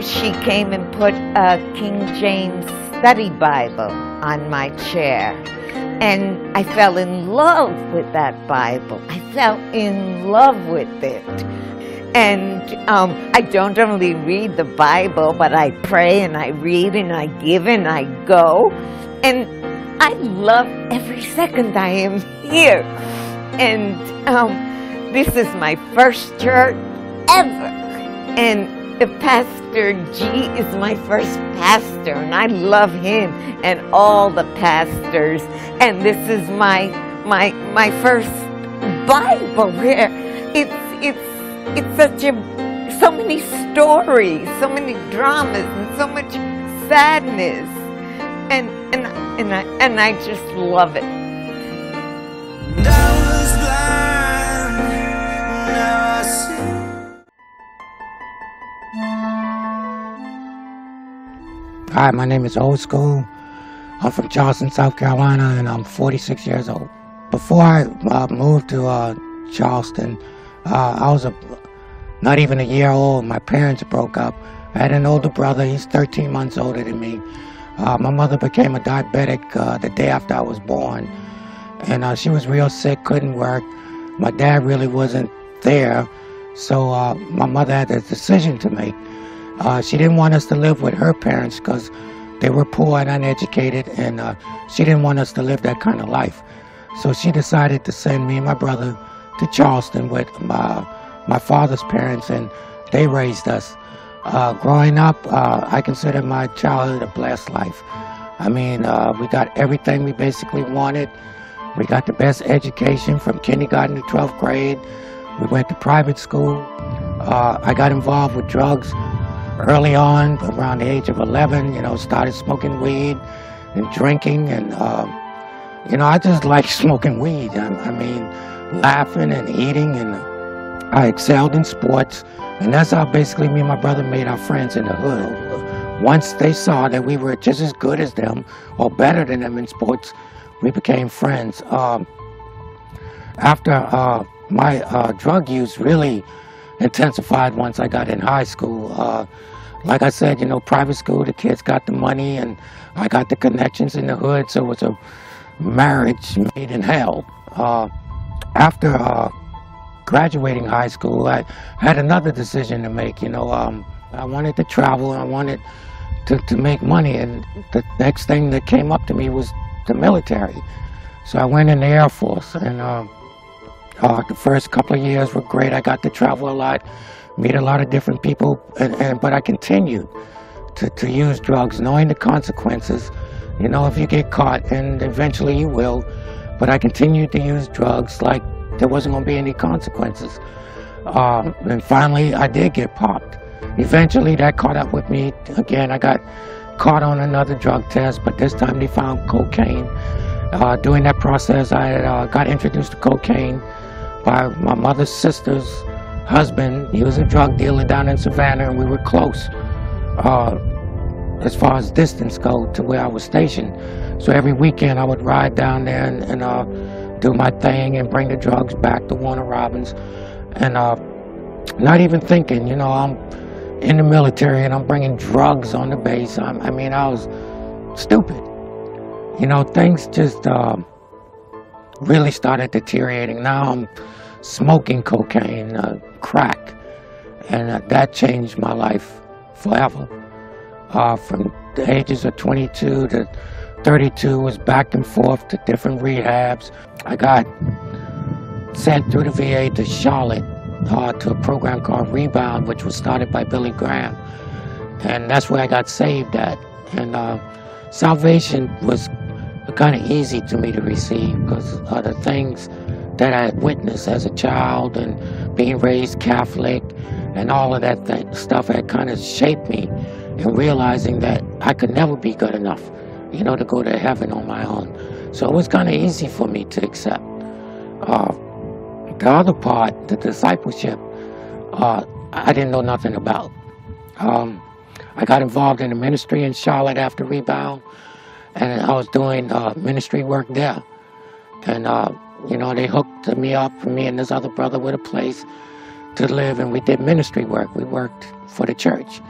she came and put a King James study Bible on my chair. And I fell in love with that Bible. I fell in love with it. And um, I don't only read the Bible, but I pray and I read and I give and I go. And I love every second I am here. And um, this is my first church ever. And the Pastor G is my first pastor, and I love him and all the pastors. And this is my my my first Bible where it's it's it's such a so many stories, so many dramas, and so much sadness. And and and I and I just love it. Hi, my name is Old School. I'm from Charleston, South Carolina, and I'm 46 years old. Before I uh, moved to uh, Charleston, uh, I was a, not even a year old. My parents broke up. I had an older brother. He's 13 months older than me. Uh, my mother became a diabetic uh, the day after I was born, and uh, she was real sick, couldn't work. My dad really wasn't there, so my mother had a decision to make. She didn't want us to live with her parents because they were poor and uneducated, and she didn't want us to live that kind of life. So she decided to send me and my brother to Charleston with my, my father's parents, and they raised us. Uh, growing up, uh, I consider my childhood a blessed life. I mean, uh, we got everything we basically wanted. We got the best education from kindergarten to 12th grade. We went to private school. Uh, I got involved with drugs early on, around the age of 11, you know, started smoking weed and drinking. And, uh, you know, I just like smoking weed. I, I mean, laughing and eating. And I excelled in sports. And that's how basically me and my brother made our friends in the hood. Once they saw that we were just as good as them or better than them in sports, we became friends. Um, after uh, my uh, drug use really intensified once I got in high school, uh, like I said, you know, private school, the kids got the money and I got the connections in the hood, so it was a marriage made in hell. Uh, after uh, graduating high school, I had another decision to make. You know, um, I wanted to travel, I wanted to, to make money, and the next thing that came up to me was the military. So I went in the Air Force, and uh, uh, the first couple of years were great. I got to travel a lot, meet a lot of different people, and, and but I continued to, to use drugs, knowing the consequences. You know, if you get caught, and eventually you will, but I continued to use drugs like there wasn't going to be any consequences. Um, and finally, I did get popped. Eventually, that caught up with me. Again, I got caught on another drug test, but this time they found cocaine. Uh, during that process, I uh, got introduced to cocaine by my mother's sister's husband. He was a drug dealer down in Savannah, and we were close uh, as far as distance go to where I was stationed. So every weekend, I would ride down there and, and uh, do my thing and bring the drugs back to Warner Robins. And uh, not even thinking, you know, I'm in the military and I'm bringing drugs on the base. I'm, i mean, I was stupid. You know, things just uh, really started deteriorating. Now I'm smoking cocaine, uh, crack, and uh, that changed my life forever. Uh, from the ages of 22 to 32 was back and forth to different rehabs. I got sent through the VA to Charlotte uh, to a program called Rebound, which was started by Billy Graham. And that's where I got saved at. And uh, salvation was kind of easy to me to receive because of the things that I had witnessed as a child and being raised Catholic and all of that th- stuff had kind of shaped me and realizing that I could never be good enough you know, to go to heaven on my own. So it was kind of easy for me to accept. Uh, the other part, the discipleship, uh, I didn't know nothing about. Um, I got involved in the ministry in Charlotte after Rebound, and I was doing uh, ministry work there. And, uh, you know, they hooked me up, me and this other brother, with a place to live, and we did ministry work. We worked for the church.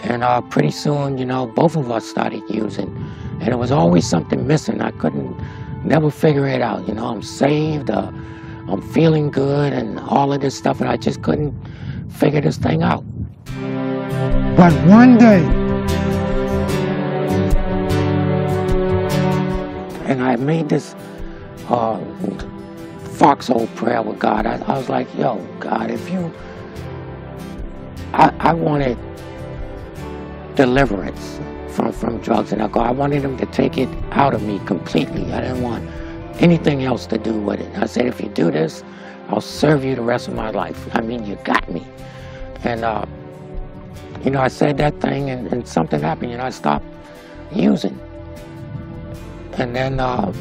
And uh, pretty soon, you know, both of us started using. And it was always something missing. I couldn't never figure it out. You know, I'm saved, uh, I'm feeling good, and all of this stuff, and I just couldn't figure this thing out. But one day, and I made this uh, foxhole prayer with God. I, I was like, yo, God, if you, I, I wanted deliverance from, from drugs and alcohol. I wanted him to take it out of me completely. I didn't want anything else to do with it. I said, if you do this, I'll serve you the rest of my life. I mean, you got me. And, uh, you know, I said that thing and, and, something happened. You know, I stopped using. And then uh,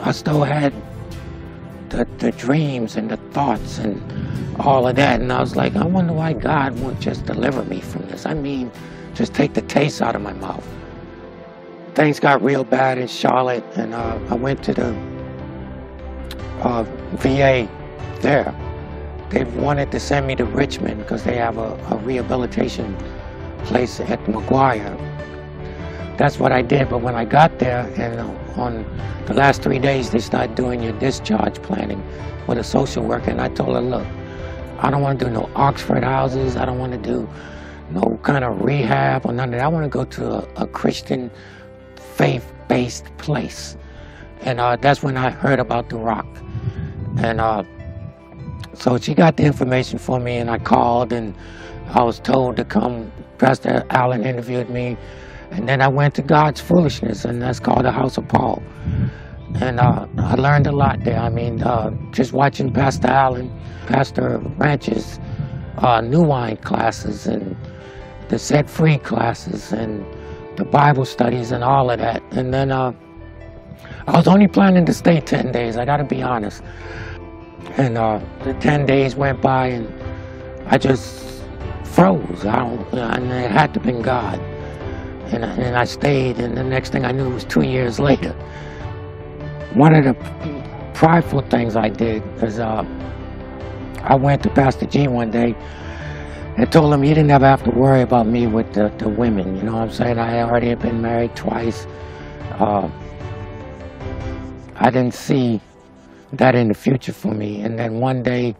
I still had the, the dreams and the thoughts and all of that. And I was like, I wonder why God won't just deliver me from this. I mean, just take the taste out of my mouth. Things got real bad in Charlotte, and uh, I went to the uh, VA there. They wanted to send me to Richmond because they have a, a rehabilitation place at McGuire. That's what I did, but when I got there, and on the last three days, they started doing your discharge planning with a social worker, and I told her, look, I don't want to do no Oxford houses. I don't want to do no kind of rehab or that. I want to go to a, a Christian faith-based place. And uh, that's when I heard about The Rock. And uh, so she got the information for me and I called and I was told to come. Pastor Allen interviewed me. And then I went to God's Foolishness and that's called the House of Paul. And uh, I learned a lot there. I mean, uh, just watching Pastor Allen, Pastor Ranch's uh, New Wine classes and the set free classes and the Bible studies and all of that. And then uh, I was only planning to stay 10 days, I gotta be honest. And uh, the 10 days went by and I just froze. I don't, and it had to have been God. And, and I stayed, and the next thing I knew was two years later. One of the prideful things I did is uh, I went to Pastor G one day and told him he didn't ever have to worry about me with the, the women. You know what I'm saying? I already had been married twice. Uh, I didn't see that in the future for me. And then one day,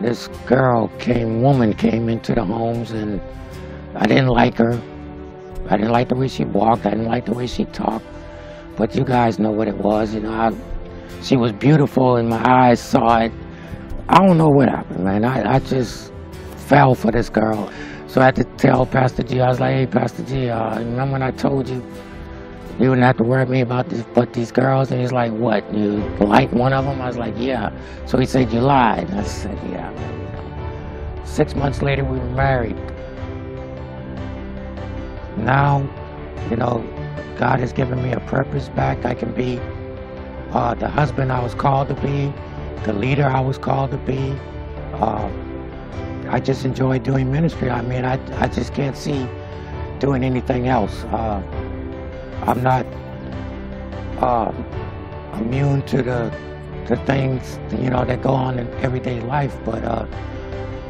this girl came, woman came into the homes, and I didn't like her. I didn't like the way she walked. I didn't like the way she talked. But you guys know what it was. You know, I, she was beautiful, and my eyes saw it. I don't know what happened, man. I, I just fell for this girl. So I had to tell Pastor G, I was like, hey, Pastor G, uh, remember when I told you you wouldn't have to worry me about this, but these girls? And he's like, what, you like one of them? I was like, yeah. So he said, you lied. I said, yeah. Six months later, we were married. Now, you know, God has given me a purpose back. I can be uh, the husband I was called to be, the leader I was called to be. Uh, I just enjoy doing ministry. I mean, I, I just can't see doing anything else. Uh, I'm not uh, immune to the the things you know that go on in everyday life, but uh,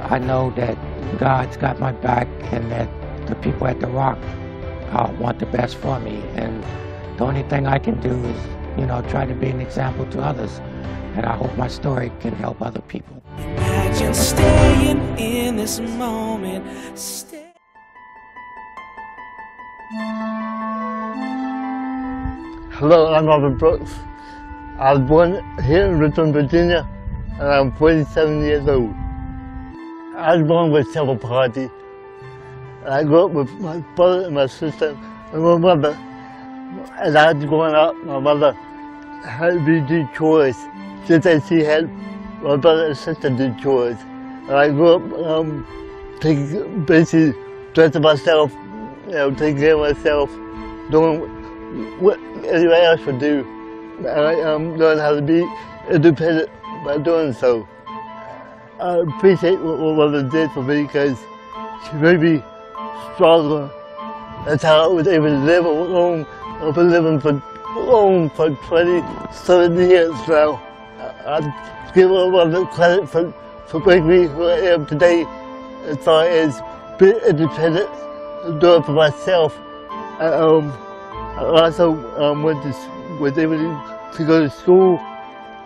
I know that God's got my back, and that the people at the Rock uh, want the best for me. And the only thing I can do is, you know, try to be an example to others. And I hope my story can help other people. Imagine staying in this moment. Stay Hello, I'm Robert Brooks. I was born here in Richmond, Virginia, and I'm 47 years old. I was born with cerebral palsy. I grew up with my brother and my sister and my mother. As I was growing up, my mother had me do chores, just as she had my brother and sister do chores. And I grew up um, taking, basically dressing myself, you know, taking care of myself, doing what anyone else would do. And I um, learned how to be independent by doing so. I appreciate what my mother did for me because she made me stronger. That's how I was able to live alone. I've been living for alone for 27 years now. I, I give my mother credit for, for making me who I am today as far as being independent and doing for myself. I, um, I also um, went to, was able to, go to school.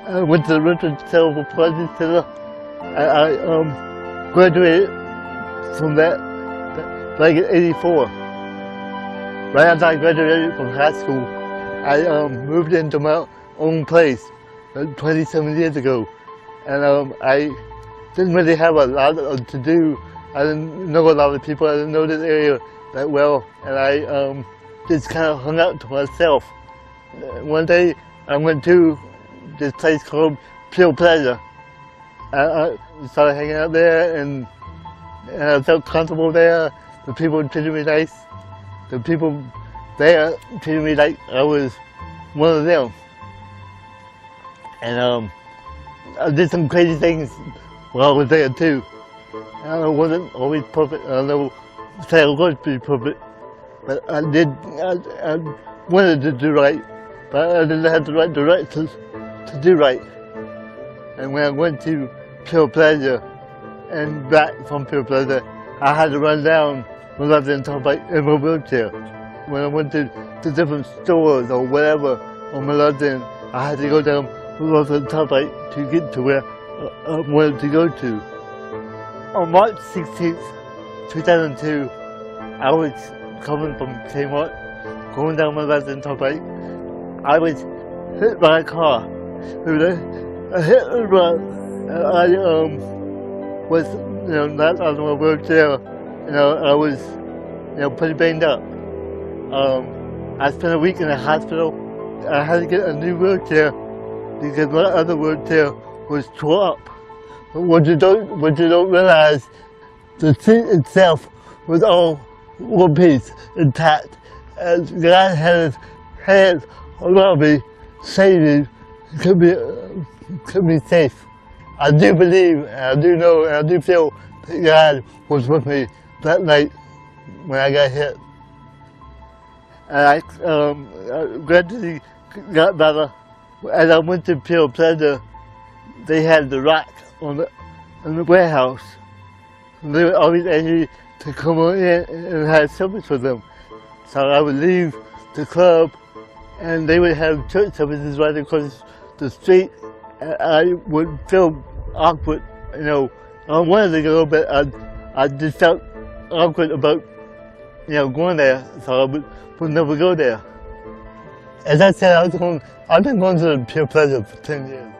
I went to the Richmond Cerebral Palsy Center. I, I um, graduated from that like in 84. Right after I graduated from high school, I um, moved into my own place 27 years ago. And um, I didn't really have a lot to do. I didn't know a lot of people. I didn't know this area that well. And I um, just kind of hung out to myself. One day I went to this place called Pure Pleasure. I, I started hanging out there and, and I felt comfortable there. The people treated me nice. The people there treated me like I was one of them. And um, I did some crazy things while I was there too. I wasn't always perfect. I know say I was to be perfect, but I did. I, I wanted to do right, but I didn't have the right directions to do right. And when I went to Pure Pleasure and back from Pure Pleasure, I had to run down left and top bike in my wheelchair. When I went to, to different stores or whatever on my end, I had to go down and top bike to get to where I wanted to go to. On March 16th, 2002, I was coming from Kmart, going down my top bike. I was hit by a car. I hit by, I um, was you know, not on my wheelchair you know, I was, you know, pretty banged up. Um, I spent a week in the hospital. I had to get a new wheelchair because my other word wheelchair was tore up. But what you don't, what you don't realize, the seat itself was all one piece, intact. And God had his hands around me, saving kept me, kept me safe. I do believe, and I do know, and I do feel that God was with me that night when I got hit. And I um, gradually got better. As I went to Pure Pleasure, they had the rack on the, in the warehouse. And They were always me to come on in and have service with them. So I would leave the club and they would have church services right across the street. And I would feel awkward, you know. I wanted to go, but I, I just felt awkward about, you know, going there. So I would, would never go there. As I said, I was going, I've been going to the Pure Pleasure for 10 years.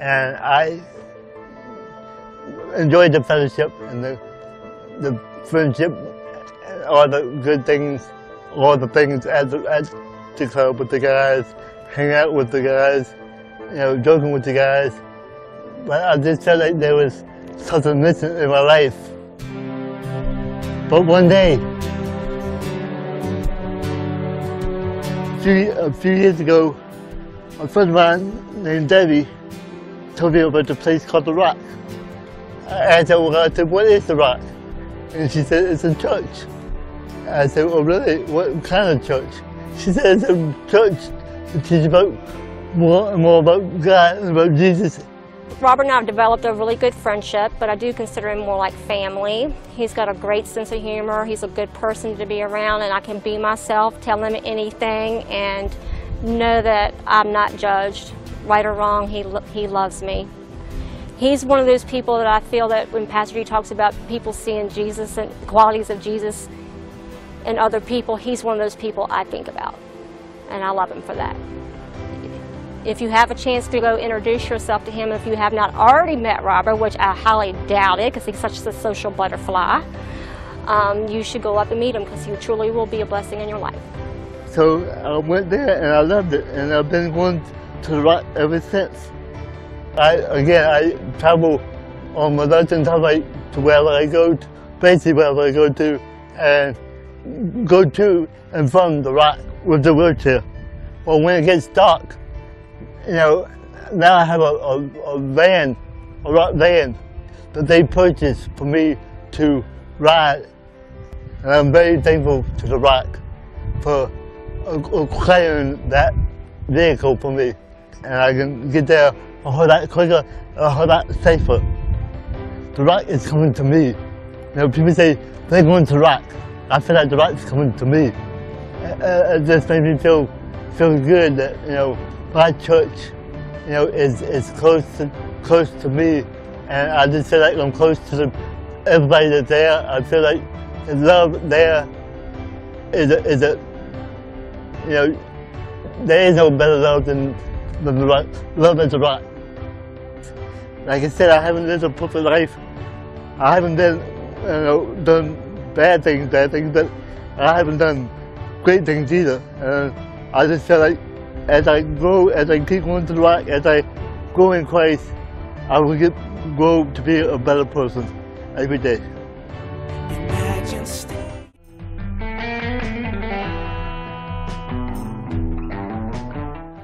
And I enjoyed the fellowship and the, the friendship, and all the good things, all the things at at the club with the guys, hang out with the guys, you know, joking with the guys. But I just felt like there was something missing in my life. But one day, a few, a few years ago, a friend of mine named Debbie told me about a place called The Rock. I said, well, I said, what is The Rock? And she said, it's a church. I said, oh, really? What kind of church? She said, it's a church that teaches about more and more about God and about Jesus. Robert and I have developed a really good friendship, but I do consider him more like family. He's got a great sense of humor. He's a good person to be around, and I can be myself, tell him anything, and know that I'm not judged, right or wrong. He, he loves me. He's one of those people that I feel that when Pastor G talks about people seeing Jesus and qualities of Jesus in other people, he's one of those people I think about, and I love him for that. If you have a chance to go introduce yourself to him, if you have not already met Robert, which I highly doubt it because he's such a social butterfly, um, you should go up and meet him because he truly will be a blessing in your life. So I went there and I loved it, and I've been going to the rock ever since. I again I travel on my London Turnpike to wherever I go, to, basically wherever I go to, and go to and from the rock with the wheelchair. Well, when it gets dark, you know, now I have a, a, a van, a rock van that they purchased for me to ride. And I'm very thankful to the rock for Uh, uh, acquiring that vehicle for me. And I can get there a whole lot quicker, a whole lot safer. The rock is coming to me. You know, people say they're going to rock. I feel like the rock's coming to me. It, it just made me feel feel good that you know my church, you know, is is close to close to me, and I just feel like I'm close to everybody that's there. I feel like the love there is a, is a you know there is no better love than the. Love a rock. Like I said, I haven't lived a perfect life. I haven't done you know done bad things, bad things, but I haven't done great things either. And I just feel like as I grow, as I keep going to the rock, as I grow in Christ, I will get grow to be a better person every day.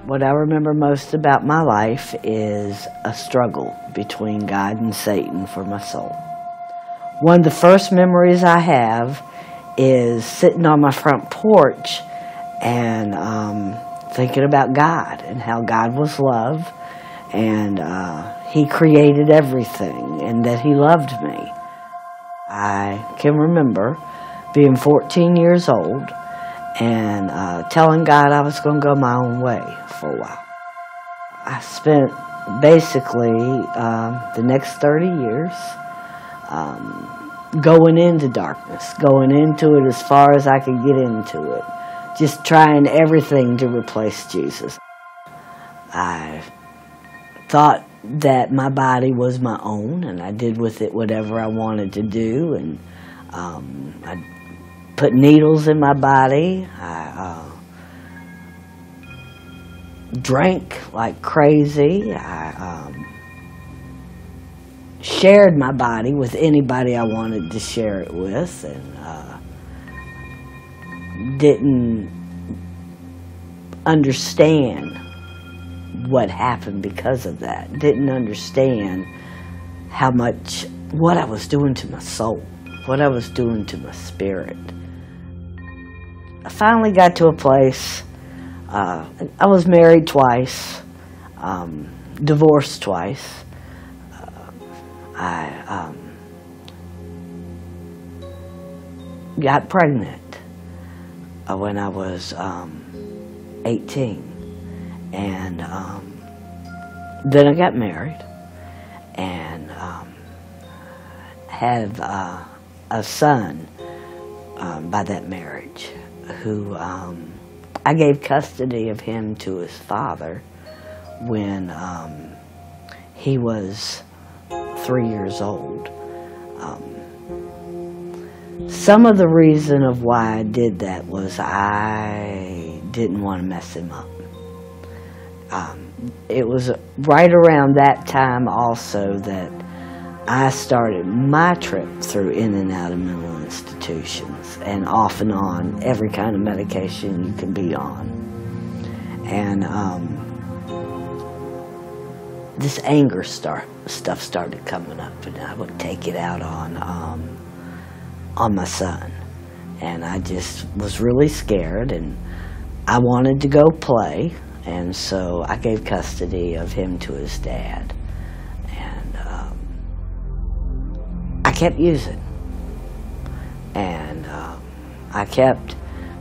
What I remember most about my life is a struggle between God and Satan for my soul. One of the first memories I have is sitting on my front porch and um, thinking about God and how God was love and uh, He created everything and that He loved me. I can remember being 14 years old and uh, telling God I was going to go my own way for a while. I spent basically um, the next 30 years um, going into darkness, going into it as far as I could get into it, just trying everything to replace Jesus. I thought that my body was my own and I did with it whatever I wanted to do and um, I put needles in my body. I uh, drank like crazy. I um, shared my body with anybody I wanted to share it with, and uh, didn't understand what happened because of that. Didn't understand how much what I was doing to my soul, what I was doing to my spirit. I finally got to a place. Uh, I was married twice, um, divorced twice. Uh, I um, got pregnant uh, when I was um, 18. And um, then I got married and um, had uh, a son um, by that marriage who um, I gave custody of him to his father when um, he was three years old. Um, some of the reason of why I did that was I didn't want to mess him up. Um, it was right around that time also that I started my trip through in and out of mental institutions and off and on every kind of medication you can be on. And um, this anger start, stuff started coming up, and I would take it out on um, on my son. And I just was really scared, and I wanted to go play, and so I gave custody of him to his dad. Kept using, and um, I kept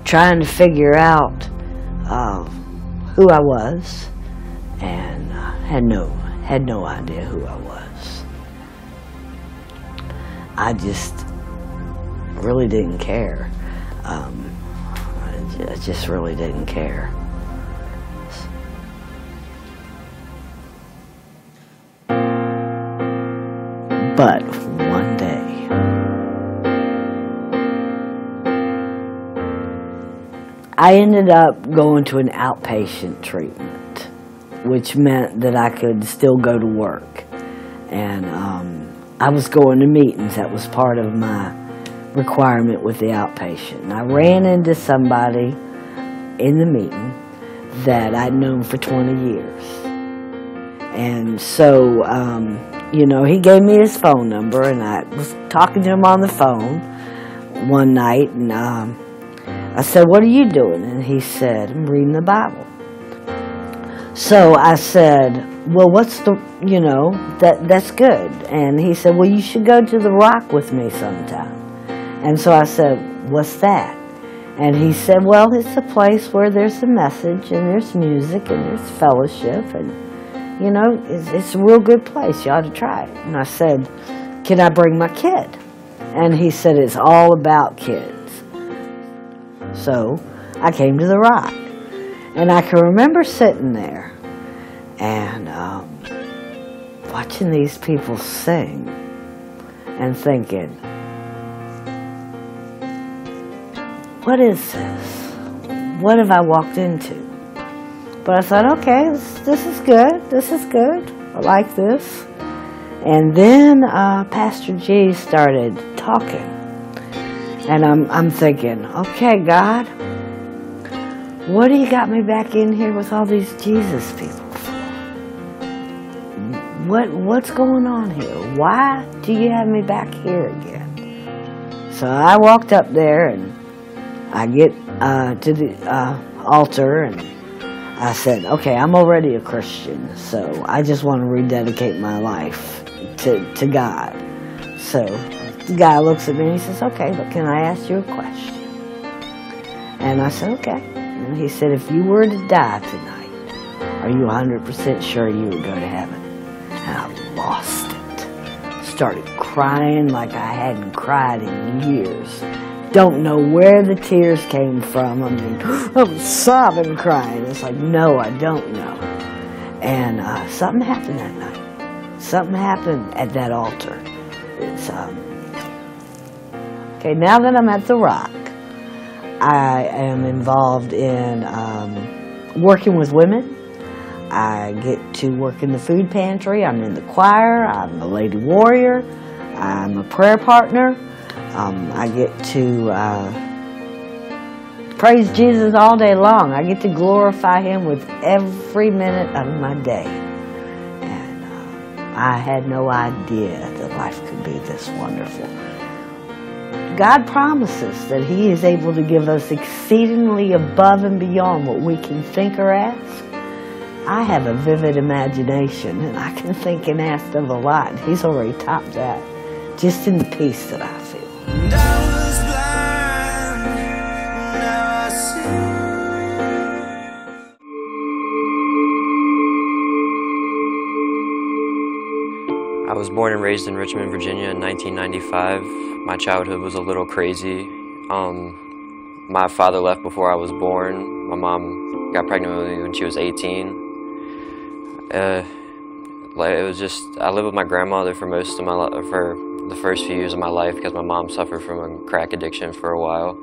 trying to figure out uh, who I was, and uh, had no had no idea who I was. I just really didn't care. Um, I just really didn't care. I ended up going to an outpatient treatment, which meant that I could still go to work. And um, I was going to meetings. That was part of my requirement with the outpatient. And I ran into somebody in the meeting that I'd known for 20 years. And so, um, you know, he gave me his phone number, and I was talking to him on the phone one night, and um, I said, What are you doing? And he said, I'm reading the Bible. So I said, Well, what's the, you know, that that's good. And he said, Well, you should go to the rock with me sometime. And so I said, What's that? And he said, Well, it's a place where there's a message and there's music and there's fellowship and, you know, it's, it's a real good place. You ought to try it. And I said, Can I bring my kid? And he said, It's all about kids. So I came to the rock. And I can remember sitting there and um, watching these people sing and thinking, what is this? What have I walked into? But I thought, okay, this, this is good. This is good. I like this. And then uh, Pastor G started talking. And I'm, I'm thinking, okay, God, what do you got me back in here with all these Jesus people for? What, what's going on here? Why do you have me back here again? So I walked up there and I get uh, to the uh, altar and I said, okay, I'm already a Christian, so I just want to rededicate my life to, to God. So guy looks at me and he says, okay, but can I ask you a question? And I said, okay. And he said, if you were to die tonight, are you 100% sure you would go to heaven? And I lost it. Started crying like I hadn't cried in years. Don't know where the tears came from. I mean, I'm sobbing, crying. It's like, no, I don't know. And uh, something happened that night. Something happened at that altar. It's um, okay. Now that I'm at the Rock, I am involved in um, working with women. I get to work in the food pantry. I'm in the choir. I'm a lady warrior. I'm a prayer partner. Um, I get to uh, praise Jesus all day long. I get to glorify Him with every minute of my day. And uh, I had no idea that life could be this wonderful. God promises that He is able to give us exceedingly above and beyond what we can think or ask. I have a vivid imagination and I can think and ask of a lot. He's already topped that just in the peace that I feel. And I was born and raised in Richmond, Virginia in 1995. My childhood was a little crazy. Um, my father left before I was born. My mom got pregnant with me when she was 18. Uh, it was just I lived with my grandmother for most of my li- for the first few years of my life because my mom suffered from a crack addiction for a while.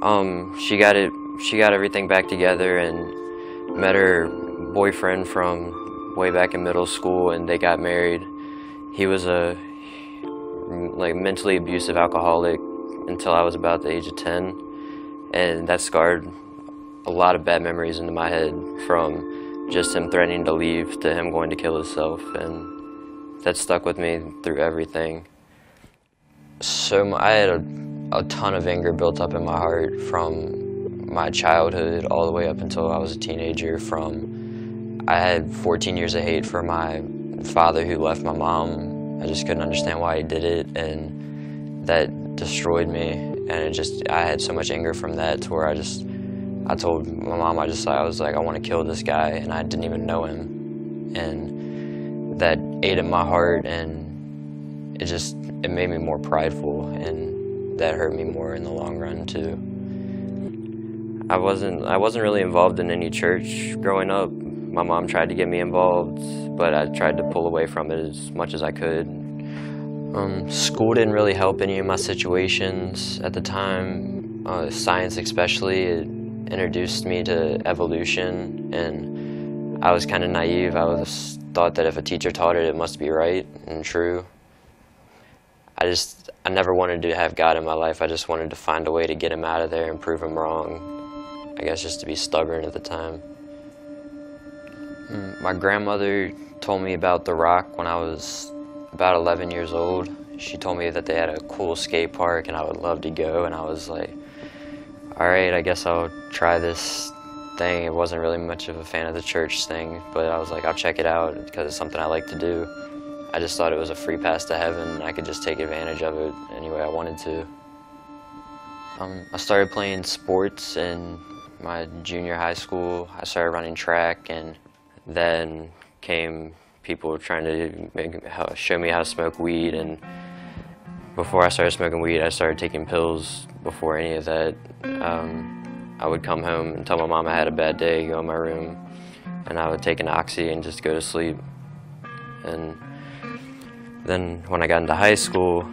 Um, she got it. She got everything back together and met her boyfriend from way back in middle school, and they got married. He was a like mentally abusive alcoholic until I was about the age of 10, and that scarred a lot of bad memories into my head from just him threatening to leave to him going to kill himself, and that stuck with me through everything. So I had a, a ton of anger built up in my heart from my childhood all the way up until I was a teenager. From I had 14 years of hate for my father who left my mom. I just couldn't understand why he did it, and that destroyed me. And it just I had so much anger from that to where I just I told my mom I just I was like I want to kill this guy, and I didn't even know him, and that ate at my heart, and it just it made me more prideful, and that hurt me more in the long run too. I wasn't I wasn't really involved in any church growing up. My mom tried to get me involved, but I tried to pull away from it as much as I could. Um, school didn't really help any of my situations at the time. Uh, science, especially, it introduced me to evolution, and I was kind of naive. I was thought that if a teacher taught it, it must be right and true. I just I never wanted to have God in my life. I just wanted to find a way to get him out of there and prove him wrong. I guess just to be stubborn at the time. Mm, My grandmother told me about The Rock when I was about 11 years old. She told me that they had a cool skate park and I would love to go, and I was like, all right, I guess I'll try this thing. I wasn't really much of a fan of the church thing, but I was like, I'll check it out because it's something I like to do. I just thought it was a free pass to heaven. I could just take advantage of it any way I wanted to. Um, I started playing sports in my junior high school. I started running track, and then came people trying to make, how, show me how to smoke weed. And before I started smoking weed, I started taking pills. Before any of that, um, I would come home and tell my mom I had a bad day, go in my room, and I would take an oxy and just go to sleep. And then when I got into high school,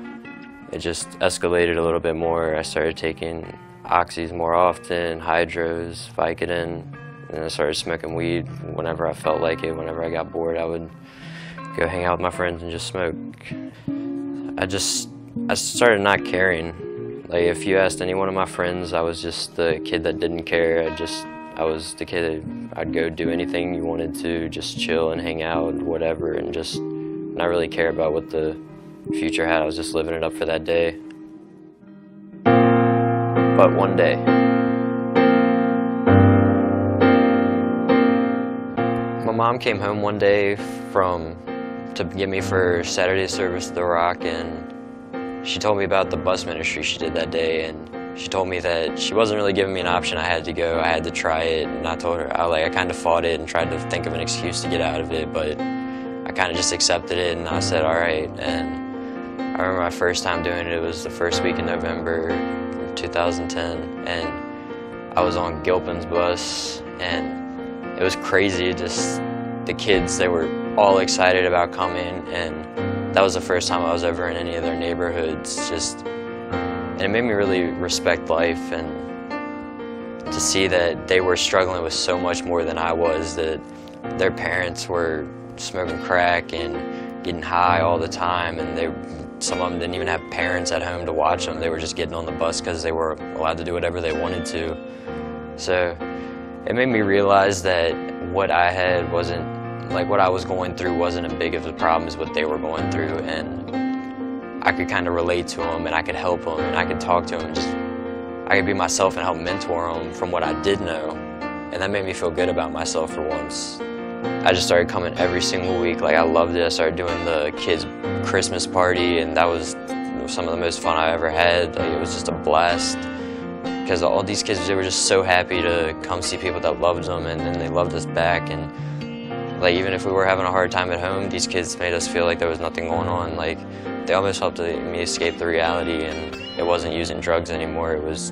it just escalated a little bit more. I started taking oxys more often, hydros, Vicodin, and I started smoking weed whenever I felt like it. Whenever I got bored, I would go hang out with my friends and just smoke. I just I started not caring. Like if you asked any one of my friends, I was just the kid that didn't care. I just I was the kid that I'd go do anything you wanted to, just chill and hang out, whatever, and just not really care about what the future had. I was just living it up for that day. But one day, mom came home one day from to get me for Saturday service at the Rock, and she told me about the bus ministry she did that day, and she told me that she wasn't really giving me an option. I had to go. I had to try it, and I told her I like I kind of fought it and tried to think of an excuse to get out of it, but I kind of just accepted it, and I said all right. And I remember my first time doing it. It was the first week in November, 2010, and I was on Gilpin's bus, and it was crazy. Just the kids, they were all excited about coming, and that was the first time I was ever in any of their neighborhoods. Just, and it made me really respect life and to see that they were struggling with so much more than I was. That their parents were smoking crack and getting high all the time, and they some of them didn't even have parents at home to watch them. They were just getting on the bus because they were allowed to do whatever they wanted to. So it made me realize that what I had wasn't like what I was going through wasn't as big of a problem as what they were going through, and I could kind of relate to them, and I could help them, and I could talk to them. Just I could be myself and help mentor them from what I did know, and that made me feel good about myself for once. I just started coming every single week. Like I loved it. I started doing the kids' Christmas party, and that was some of the most fun I ever had. Like, it was just a blast because all these kids they were just so happy to come see people that loved them, and then they loved us back. And Like even if we were having a hard time at home, these kids made us feel like there was nothing going on. Like they almost helped me escape the reality and it wasn't using drugs anymore. It was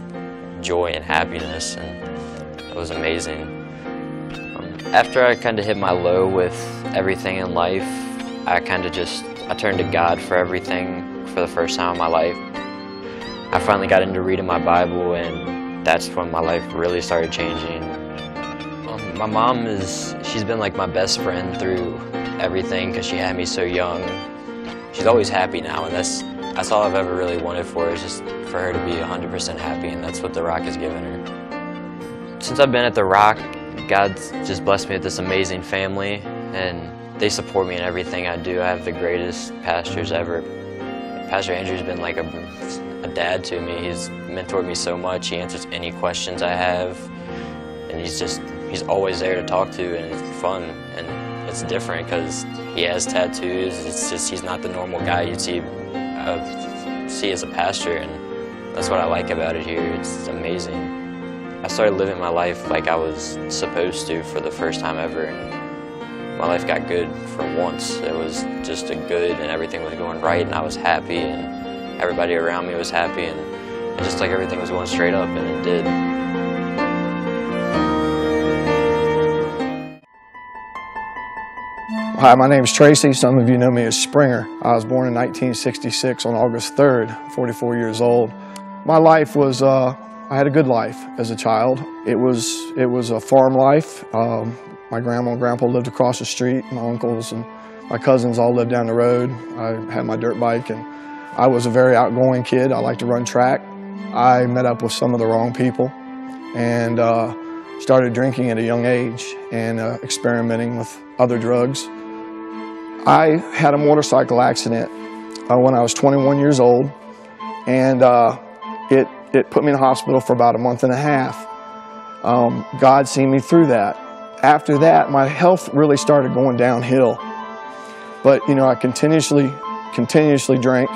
joy and happiness and it was amazing. Um, after I kind of hit my low with everything in life, I kind of just, I turned to God for everything for the first time in my life. I finally got into reading my Bible and that's when my life really started changing. My mom is, she's been like my best friend through everything because she had me so young. She's always happy now and that's, that's all I've ever really wanted for her is just for her to be 100% happy and that's what The Rock has given her. Since I've been at The Rock, God's just blessed me with this amazing family and they support me in everything I do. I have the greatest pastors ever. Pastor Andrew's been like a, a dad to me. He's mentored me so much. He answers any questions I have and he's just, he's always there to talk to and it's fun and it's different because he has tattoos. It's just, he's not the normal guy you'd see, uh, see as a pastor and that's what I like about it here. It's amazing. I started living my life like I was supposed to for the first time ever. And my life got good for once. It was just a good and everything was going right and I was happy and everybody around me was happy and just like everything was going straight up and it did. Hi, my name is Tracy. Some of you know me as Springer. I was born in 1966 on August 3rd, 44 years old. My life was, uh, I had a good life as a child. It was, it was a farm life. Um, my grandma and grandpa lived across the street. My uncles and my cousins all lived down the road. I had my dirt bike and I was a very outgoing kid. I liked to run track. I met up with some of the wrong people and uh, started drinking at a young age and uh, experimenting with other drugs. I had a motorcycle accident uh, when I was 21 years old and uh, it, it put me in the hospital for about a month and a half. Um, God seen me through that. After that, my health really started going downhill. But, you know, I continuously, continuously drank.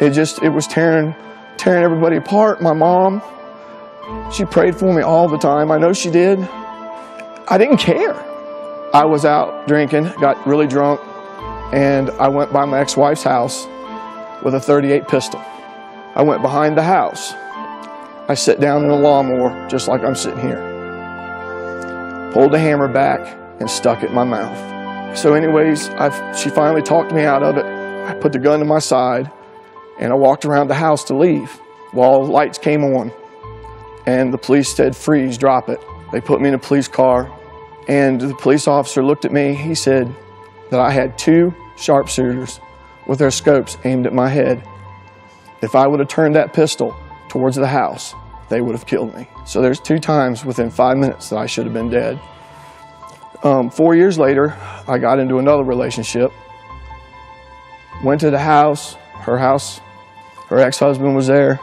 It just, it was tearing, tearing everybody apart. My mom, she prayed for me all the time. I know she did. I didn't care. I was out drinking, got really drunk, and I went by my ex-wife's house with a 38 pistol. I went behind the house. I sat down in a lawnmower, just like I'm sitting here. Pulled the hammer back and stuck it in my mouth. So anyways, I've, she finally talked me out of it. I put the gun to my side and I walked around the house to leave while lights came on. And the police said, freeze, drop it. They put me in a police car and the police officer looked at me. He said that I had two sharpshooters with their scopes aimed at my head. If I would have turned that pistol towards the house, they would have killed me. So there's two times within five minutes that I should have been dead. Um, four years later, I got into another relationship. Went to the house, her house, her ex-husband was there.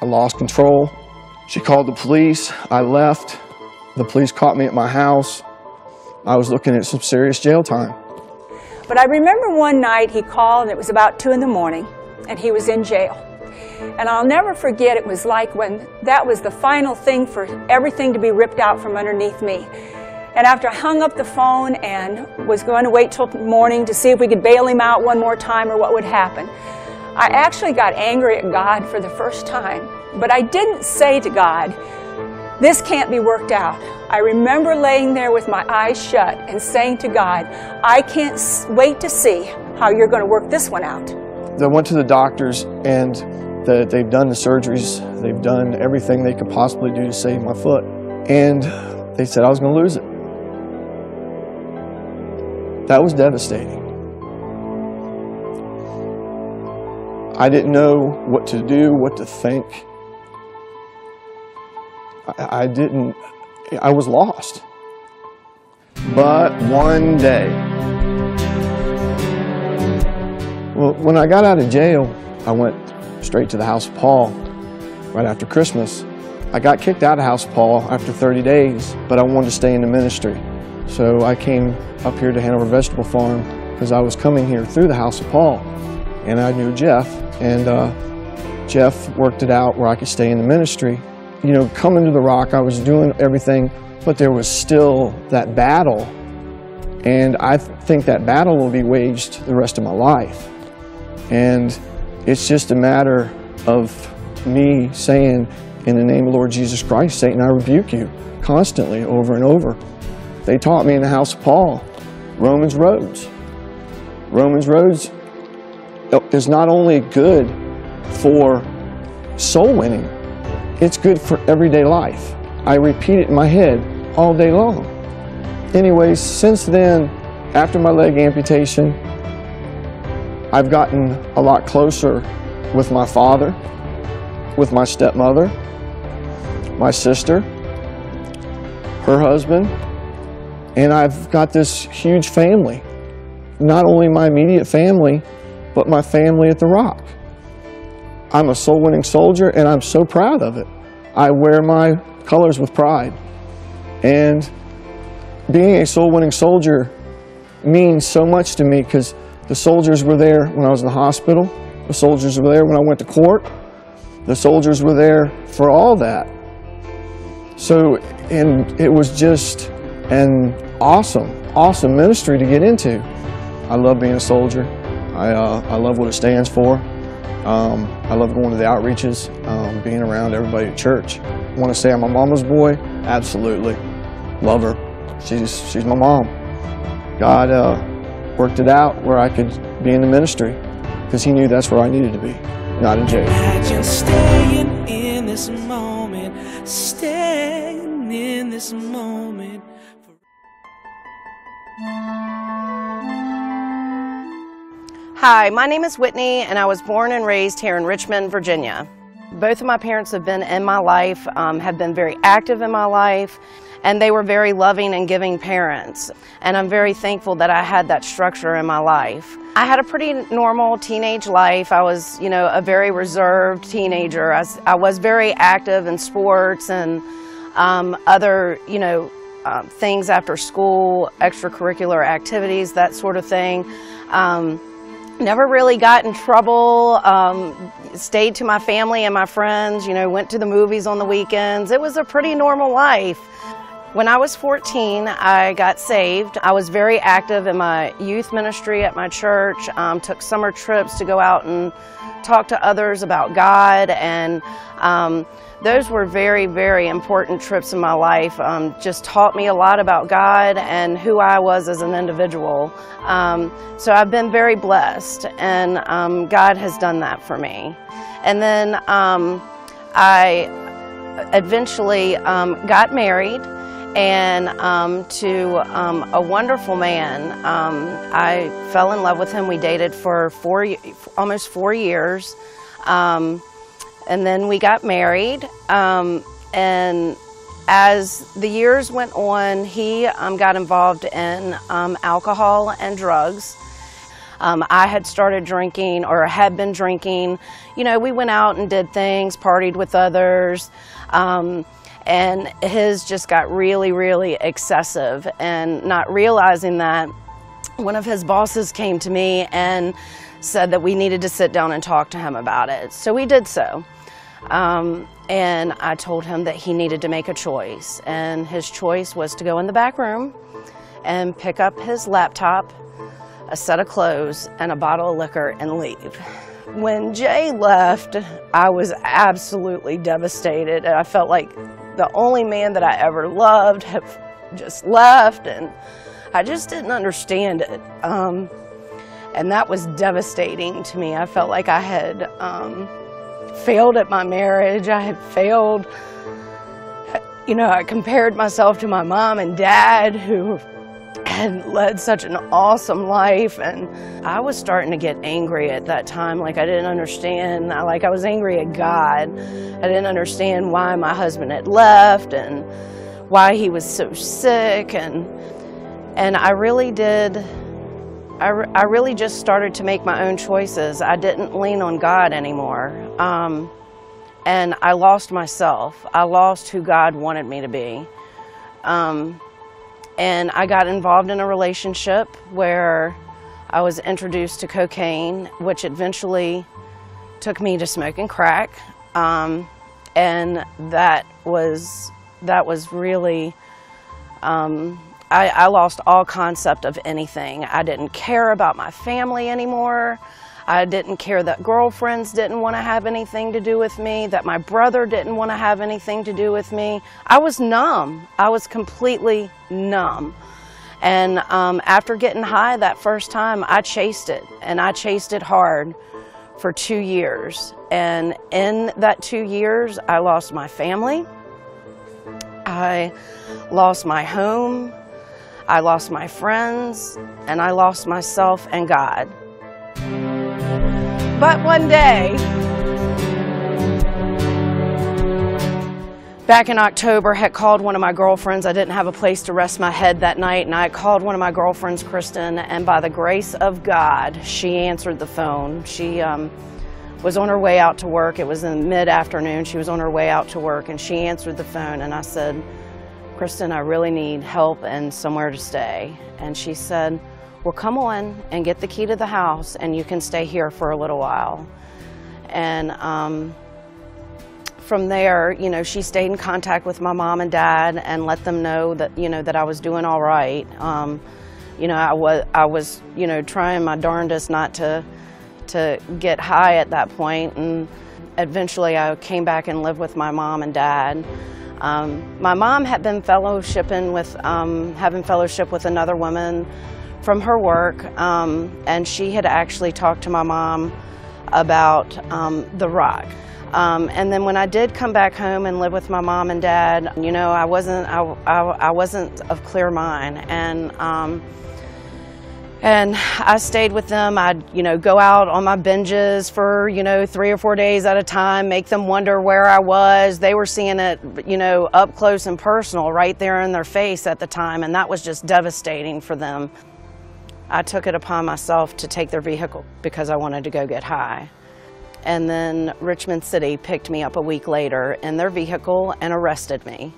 I lost control. She called the police. I left. The police caught me at my house. I was looking at some serious jail time. But I remember one night he called and it was about two in the morning and he was in jail. And I'll never forget it was like when that was the final thing for everything to be ripped out from underneath me. And after I hung up the phone and was going to wait till morning to see if we could bail him out one more time or what would happen, I actually got angry at God for the first time. But I didn't say to God, this can't be worked out. I remember laying there with my eyes shut and saying to God, I can't wait to see how you're going to work this one out. I went to the doctors and the, they've done the surgeries, they've done everything they could possibly do to save my foot. And they said I was going to lose it. That was devastating. I didn't know what to do, what to think. I, I didn't, I was lost. But one day, well, when I got out of jail, I went straight to the House of Paul right after Christmas. I got kicked out of House of Paul after 30 days, but I wanted to stay in the ministry. So I came up here to Hanover Vegetable Farm because I was coming here through the House of Paul. And I knew Jeff, and uh, Jeff worked it out where I could stay in the ministry. You know, coming to the Rock, I was doing everything, but there was still that battle. And I th- think that battle will be waged the rest of my life. And it's just a matter of me saying, in the name of Lord Jesus Christ, Satan, I rebuke you constantly over and over. They taught me in the house of Paul, Romans roads. Romans roads uh, is not only good for soul winning, it's good for everyday life. I repeat it in my head all day long. Anyways, since then, after my leg amputation, I've gotten a lot closer with my father, with my stepmother, my sister, her husband, and I've got this huge family. Not only my immediate family, but my family at the Rock. I'm a soul winning soldier and I'm so proud of it. I wear my colors with pride. And being a soul winning soldier means so much to me because the soldiers were there when I was in the hospital, the soldiers were there when I went to court, the soldiers were there for all that. So, and it was just an awesome, awesome ministry to get into. I love being a soldier. I, uh, I love what it stands for. Um, I love going to the outreaches, um, being around everybody at church. Want to say I'm a mama's boy? Absolutely. Love her. She's, she's my mom. God uh, worked it out where I could be in the ministry because He knew that's where I needed to be, not in jail. Imagine staying in this moment, staying in this moment. Hi, my name is Whitney, and I was born and raised here in Richmond, Virginia. Both of my parents have been in my life, um, have been very active in my life, and they were very loving and giving parents. And I'm very thankful that I had that structure in my life. I had a pretty normal teenage life. I was, you know, a very reserved teenager. I was, I was very active in sports and um, other, you know, um, things after school, extracurricular activities, that sort of thing. Um, never really got in trouble. Um, stayed to my family and my friends. You know, went to the movies on the weekends. It was a pretty normal life. When I was 14, I got saved. I was very active in my youth ministry at my church. Um, took summer trips to go out and talk to others about God and. Um, those were very, very important trips in my life. Um, just taught me a lot about God and who I was as an individual. Um, so I've been very blessed, and um, God has done that for me. And then um, I eventually um, got married and um, to um, a wonderful man. Um, I fell in love with him. We dated for four, almost four years. And then we got married. Um, and as the years went on, he um, got involved in um, alcohol and drugs. Um, I had started drinking or had been drinking. You know, we went out and did things, partied with others. Um, and his just got really, really excessive. And not realizing that, one of his bosses came to me and said that we needed to sit down and talk to him about it. So we did so. Um, and I told him that he needed to make a choice. And his choice was to go in the back room and pick up his laptop, a set of clothes, and a bottle of liquor and leave. When Jay left, I was absolutely devastated. And I felt like the only man that I ever loved had just left, and I just didn't understand it. Um, and that was devastating to me. I felt like I had um, failed at my marriage. I had failed. You know, I compared myself to my mom and dad who had led such an awesome life and I was starting to get angry at that time like I didn't understand like I was angry at God I didn't understand why my husband had left and why he was so sick and and I really did I, re I really just started to make my own choices. I didn't lean on God anymore. Um, and I lost myself. I lost who God wanted me to be. Um, and I got involved in a relationship where I was introduced to cocaine, which eventually took me to smoking crack. Um, and that was, that was really um, I, I lost all concept of anything. I didn't care about my family anymore. I didn't care that girlfriends didn't want to have anything to do with me, that my brother didn't want to have anything to do with me. I was numb. I was completely numb. And um, after getting high that first time, I chased it, and I chased it hard for two years. And in that two years, I lost my family. I lost my home. I lost my friends. And I lost myself and God. But one day, back in October, had called one of my girlfriends. I didn't have a place to rest my head that night, and I called one of my girlfriends, Kristen, and by the grace of God, she answered the phone. She um, was on her way out to work. It was in mid-afternoon. She was on her way out to work, and she answered the phone, and I said, Kristen, I really need help and somewhere to stay. And she said, well, come on and get the key to the house and you can stay here for a little while. And um, from there, you know, she stayed in contact with my mom and dad and let them know that, you know, that I was doing all right. Um, you know, I was, I was, you know, trying my darndest not to, to get high at that point. And eventually I came back and lived with my mom and dad. Um, my mom had been fellowshipping with, um, having fellowship with another woman from her work, um, and she had actually talked to my mom about um, the rock. Um, and then when I did come back home and live with my mom and dad, you know, I wasn't I, I, I wasn't of clear mind, and um, and I stayed with them. I'd you know go out on my binges for you know three or four days at a time, make them wonder where I was. They were seeing it you know up close and personal, right there in their face at the time, and that was just devastating for them. I took it upon myself to take their vehicle because I wanted to go get high. And then Richmond City picked me up a week later in their vehicle and arrested me.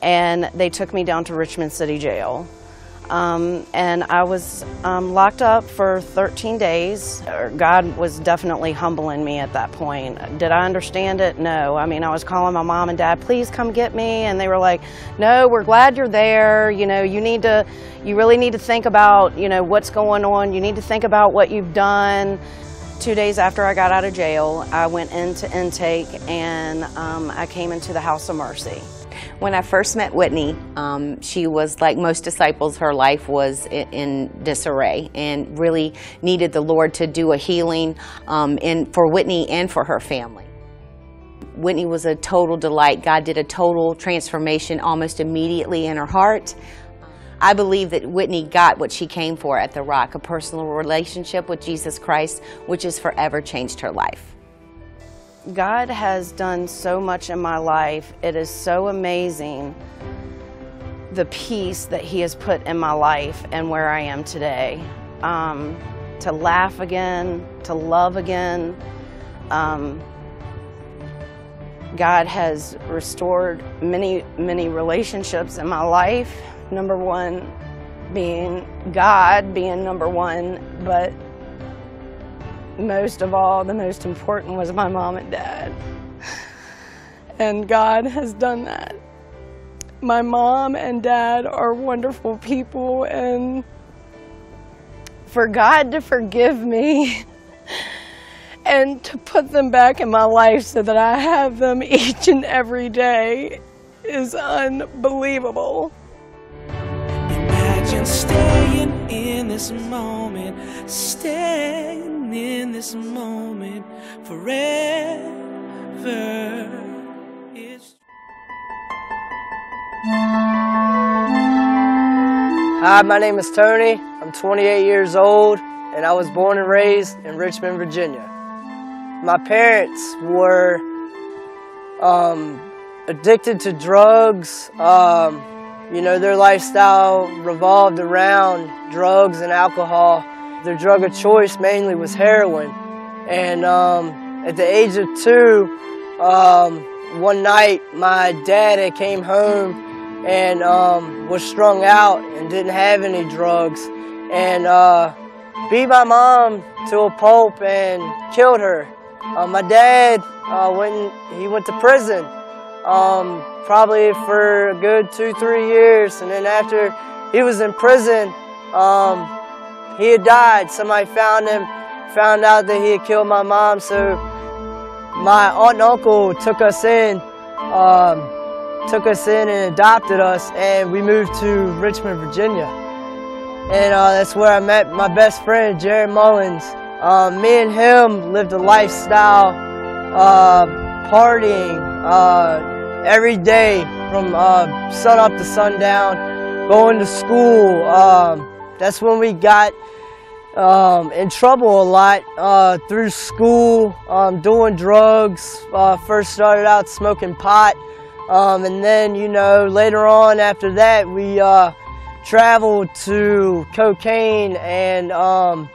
And they took me down to Richmond City Jail. Um, and I was um, locked up for 13 days. God was definitely humbling me at that point. Did I understand it? No. I mean, I was calling my mom and dad, please come get me. And they were like, no, we're glad you're there. You know, you need to, you really need to think about, you know, what's going on. You need to think about what you've done. Two days after I got out of jail, I went into intake and um, I came into the House of Mercy. When I first met Whitney, um, she was like most disciples, her life was in, in disarray and really needed the Lord to do a healing um, in, for Whitney and for her family. Whitney was a total delight. God did a total transformation almost immediately in her heart. I believe that Whitney got what she came for at the Rock, a personal relationship with Jesus Christ, which has forever changed her life. God has done so much in my life. It is so amazing the peace that He has put in my life and where I am today. Um, to laugh again, to love again. Um, God has restored many, many relationships in my life. Number one being God, being number one, but most of all, the most important was my mom and dad. And God has done that. My mom and dad are wonderful people, and for God to forgive me and to put them back in my life so that I have them each and every day is unbelievable. Imagine staying in this moment, staying in this moment forever. It's Hi, my name is Tony. I'm 28 years old and I was born and raised in Richmond, Virginia. My parents were um, addicted to drugs. Um, you know, their lifestyle revolved around drugs and alcohol. Their drug of choice mainly was heroin. And um, at the age of two, um, one night my dad came home and um, was strung out and didn't have any drugs and uh, beat my mom to a pulp and killed her. Uh, my dad uh, went he went to prison um, probably for a good two three years and then after he was in prison. Um, he had died. Somebody found him, found out that he had killed my mom. So my aunt and uncle took us in, um, took us in and adopted us, and we moved to Richmond, Virginia. And uh, that's where I met my best friend, Jared Mullins. Uh, me and him lived a lifestyle, uh, partying uh, every day from uh, sun up to sundown, going to school. Um, that's when we got um, in trouble a lot uh, through school, um, doing drugs. Uh, first started out smoking pot, um, and then you know later on after that we uh, traveled to cocaine, and um,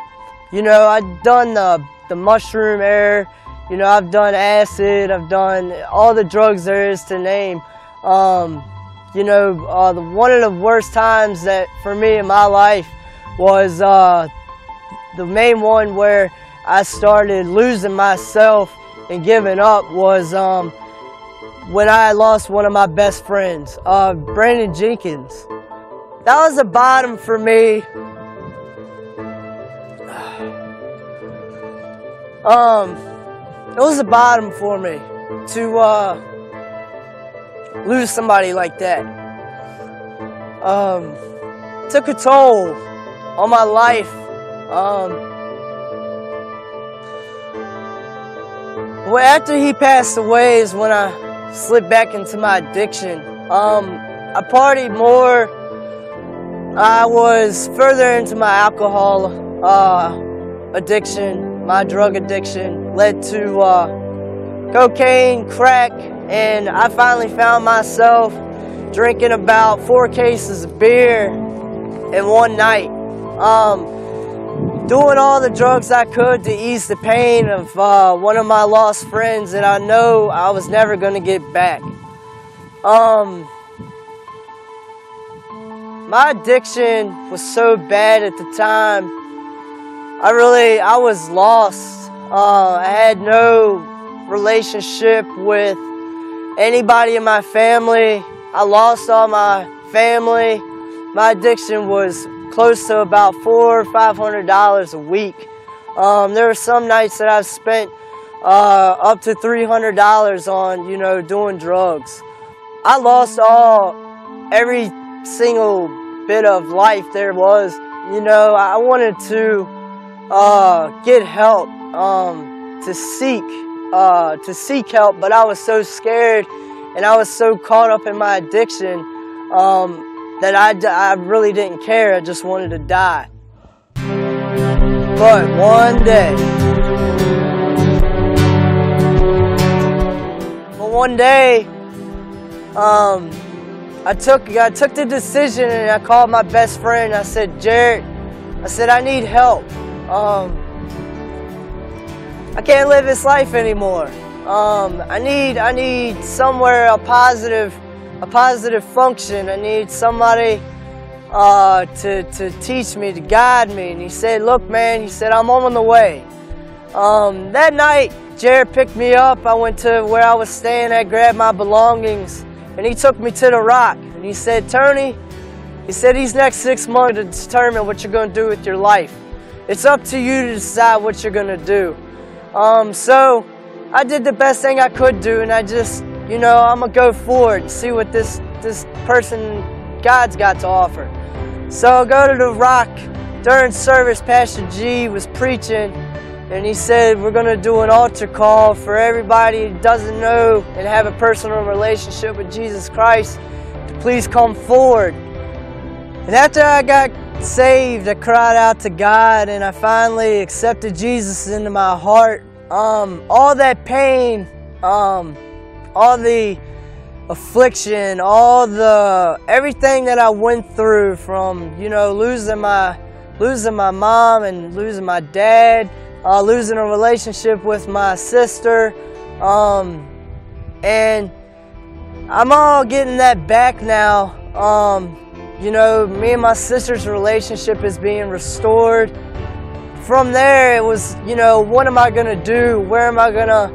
you know I've done the the mushroom air. You know I've done acid. I've done all the drugs there is to name. You know, uh, the, one of the worst times that for me in my life was uh, the main one where I started losing myself and giving up was um, when I lost one of my best friends, uh, Brandon Jenkins. That was the bottom for me. Um, it was the bottom for me to uh, lose somebody like that. Um, took a toll on my life. Um, well, after he passed away is when I slipped back into my addiction. Um, I partied more. I was further into my alcohol uh, addiction, my drug addiction, led to uh, cocaine, crack, and I finally found myself drinking about four cases of beer in one night. Um, doing all the drugs I could to ease the pain of uh, one of my lost friends that I know I was never going to get back. Um, my addiction was so bad at the time. I really, I was lost. Uh, I had no relationship with anybody in my family. I lost all my family. My addiction was close to about four or five hundred dollars a week. Um, there were some nights that I've spent uh, up to three hundred dollars on, you know, doing drugs. I lost all, every single bit of life there was. You know, I wanted to uh, get help, um, to seek, uh, to seek help, but I was so scared and I was so caught up in my addiction um, that I, I really didn't care. I just wanted to die. But one day, but one day, um, I took I took the decision and I called my best friend. I said, Jared, I said I need help. Um, I can't live this life anymore. Um, I need I need somewhere a positive a positive function. I need somebody uh, to, to teach me, to guide me. And he said, look, man, he said, I'm on the way. Um, that night, Jared picked me up. I went to where I was staying at, grabbed my belongings, and he took me to the rock. And he said, Tony, he said, these next six months to determine what you're going to do with your life. It's up to you to decide what you're going to do. Um, so I did the best thing I could do, and I just you know, I'm gonna go forward and see what this this person God's got to offer. So I go to the rock during service. Pastor G was preaching, and he said we're gonna do an altar call for everybody who doesn't know and have a personal relationship with Jesus Christ to please come forward. And after I got saved, I cried out to God, and I finally accepted Jesus into my heart. Um, all that pain. Um, all the affliction, all the everything that I went through from you know losing my losing my mom and losing my dad, uh, losing a relationship with my sister, um, and I'm all getting that back now. Um, you know, me and my sister's relationship is being restored. From there, it was, you know, what am I gonna do? Where am I gonna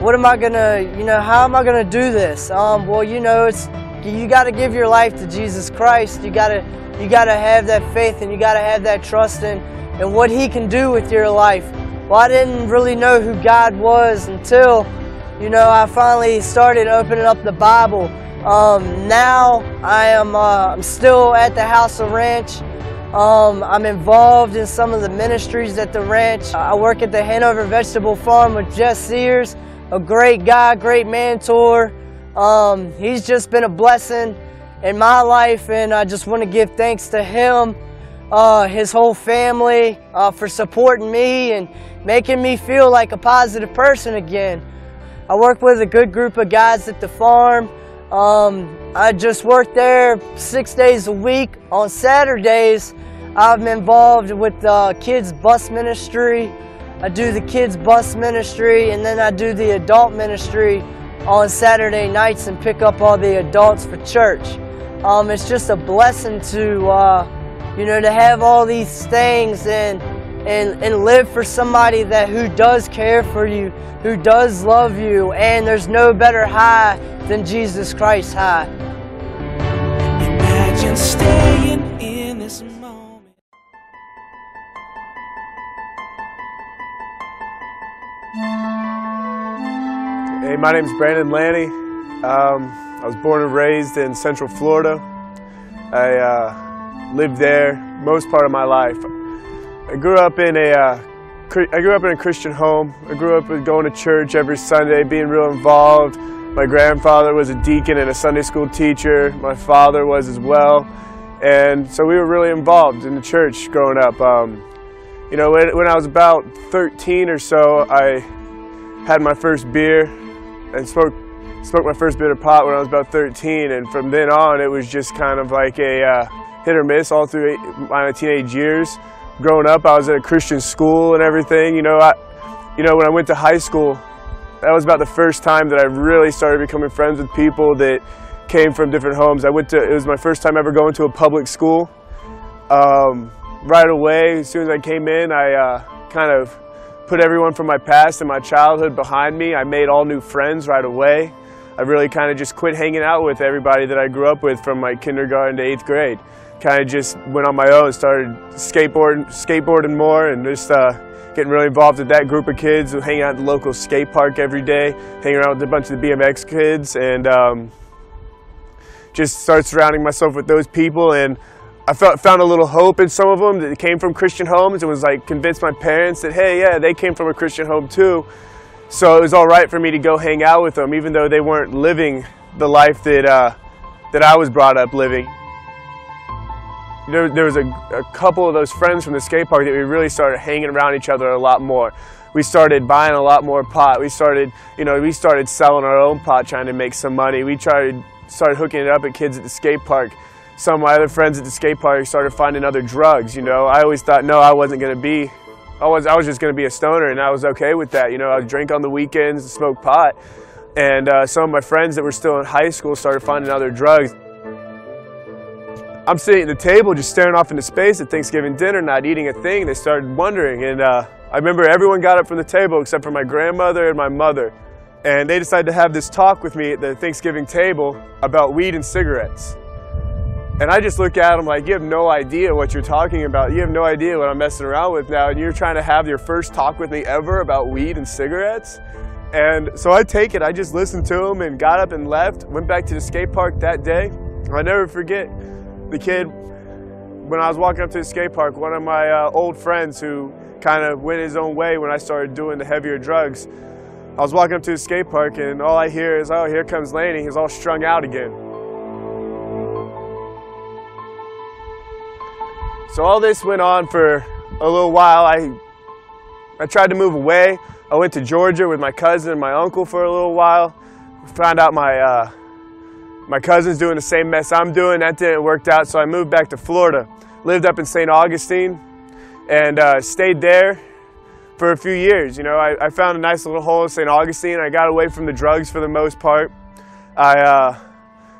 what am I gonna, you know, how am I gonna do this? Um, well, you know, it's you got to give your life to Jesus Christ. You got to you got to have that faith and you got to have that trust in in what He can do with your life. Well, I didn't really know who God was until you know I finally started opening up the Bible. Um, now I am uh, I'm still at the House of Ranch. Um, I'm involved in some of the ministries at the ranch. I work at the Hanover Vegetable Farm with Jess Sears, a great guy, great mentor. Um, he's just been a blessing in my life, and I just want to give thanks to him, uh, his whole family, uh, for supporting me and making me feel like a positive person again. I work with a good group of guys at the farm. Um, I just work there six days a week. On Saturdays, I'm involved with the kids' bus ministry. I do the kids' bus ministry, and then I do the adult ministry on Saturday nights and pick up all the adults for church. Um, it's just a blessing to, uh, you know, to have all these things and, and, and live for somebody that who does care for you, who does love you, and there's no better high than Jesus Christ high. Imagine staying in this moment. Hey, my name's Brandon Lanny. Um, I was born and raised in Central Florida. I uh, lived there most part of my life. I grew up in a uh, I grew up in a Christian home. I grew up with going to church every Sunday, being real involved. My grandfather was a deacon and a Sunday school teacher. My father was as well, and so we were really involved in the church growing up. Um, you know, when, when I was about 13 or so, I had my first beer and smoked smoked my first bit of pot when I was about 13, and from then on, it was just kind of like a uh, hit or miss all through my teenage years. Growing up, I was at a Christian school and everything. You know, I, you know, when I went to high school, that was about the first time that I really started becoming friends with people that came from different homes. I went to, it was my first time ever going to a public school. Um, right away, as soon as I came in, I uh, kind of put everyone from my past and my childhood behind me. I made all new friends right away. I really kind of just quit hanging out with everybody that I grew up with from my kindergarten to eighth grade. Kind of just went on my own, started skateboarding, skateboarding more, and just uh, getting really involved with that group of kids. Hanging out at the local skate park every day, hanging around with a bunch of the BMX kids, and um, just started surrounding myself with those people. And I felt, found a little hope in some of them that came from Christian homes and was like convinced my parents that, hey, yeah, they came from a Christian home too. So it was all right for me to go hang out with them, even though they weren't living the life that, uh, that I was brought up living. There, there was a, a couple of those friends from the skate park that we really started hanging around each other a lot more. We started buying a lot more pot. We started, you know, we started selling our own pot, trying to make some money. We tried, started hooking it up at kids at the skate park some of my other friends at the skate park started finding other drugs. You know, I always thought, no, I wasn't going to be, I was, I was just going to be a stoner, and I was okay with that. You know, I would drink on the weekends, smoke pot, and uh, some of my friends that were still in high school started finding other drugs. I'm sitting at the table, just staring off into space at Thanksgiving dinner, not eating a thing. They started wondering, and uh, I remember everyone got up from the table except for my grandmother and my mother. And they decided to have this talk with me at the Thanksgiving table about weed and cigarettes. And I just look at them like, you have no idea what you're talking about. You have no idea what I'm messing around with now. And you're trying to have your first talk with me ever about weed and cigarettes. And so I take it, I just listened to them and got up and left, went back to the skate park that day. I'll never forget the kid, when I was walking up to the skate park, one of my uh, old friends who kind of went his own way when I started doing the heavier drugs. I was walking up to the skate park and all I hear is, oh, here comes Laney. He's all strung out again. So all this went on for a little while. I, I tried to move away. I went to Georgia with my cousin and my uncle for a little while. Found out my, uh, my cousin's doing the same mess I'm doing. That didn't work out, so I moved back to Florida. Lived up in St. Augustine and uh, stayed there for a few years. You know, I, I found a nice little hole in St. Augustine. I got away from the drugs for the most part. I uh,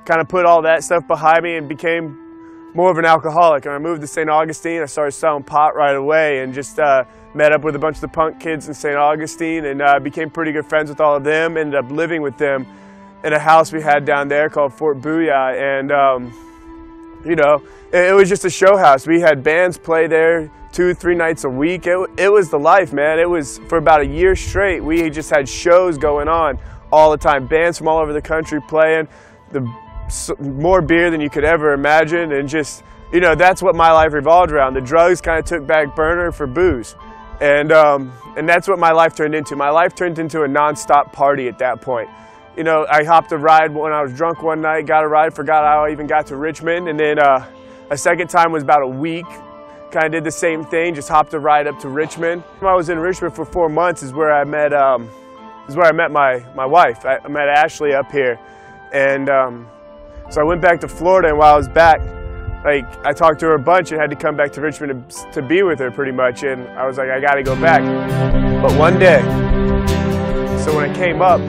kind of put all that stuff behind me and became more of an alcoholic. And I moved to St. Augustine. I started selling pot right away and just uh, met up with a bunch of the punk kids in St. Augustine and uh, became pretty good friends with all of them. Ended up living with them in a house we had down there called Fort Booyah, and um, you know, it, it, was just a show house. We had bands play there two, three nights a week. It, it was the life, man. It was for about a year straight. We just had shows going on all the time. Bands from all over the country playing, the more beer than you could ever imagine, and just you know, that's what my life revolved around. The drugs kind of took back burner for booze. And, um, and that's what my life turned into. My life turned into a nonstop party at that point. You know, I hopped a ride when I was drunk one night, got a ride, forgot how I even got to Richmond. And then uh, a second time was about a week. Kind of did the same thing, just hopped a ride up to Richmond. When I was in Richmond for four months is where I met, um, is where I met my, my wife. I, I met Ashley up here. And um, so I went back to Florida, and while I was back, like I talked to her a bunch and had to come back to Richmond to, to be with her pretty much and I was like I gotta go back but one day so when I came up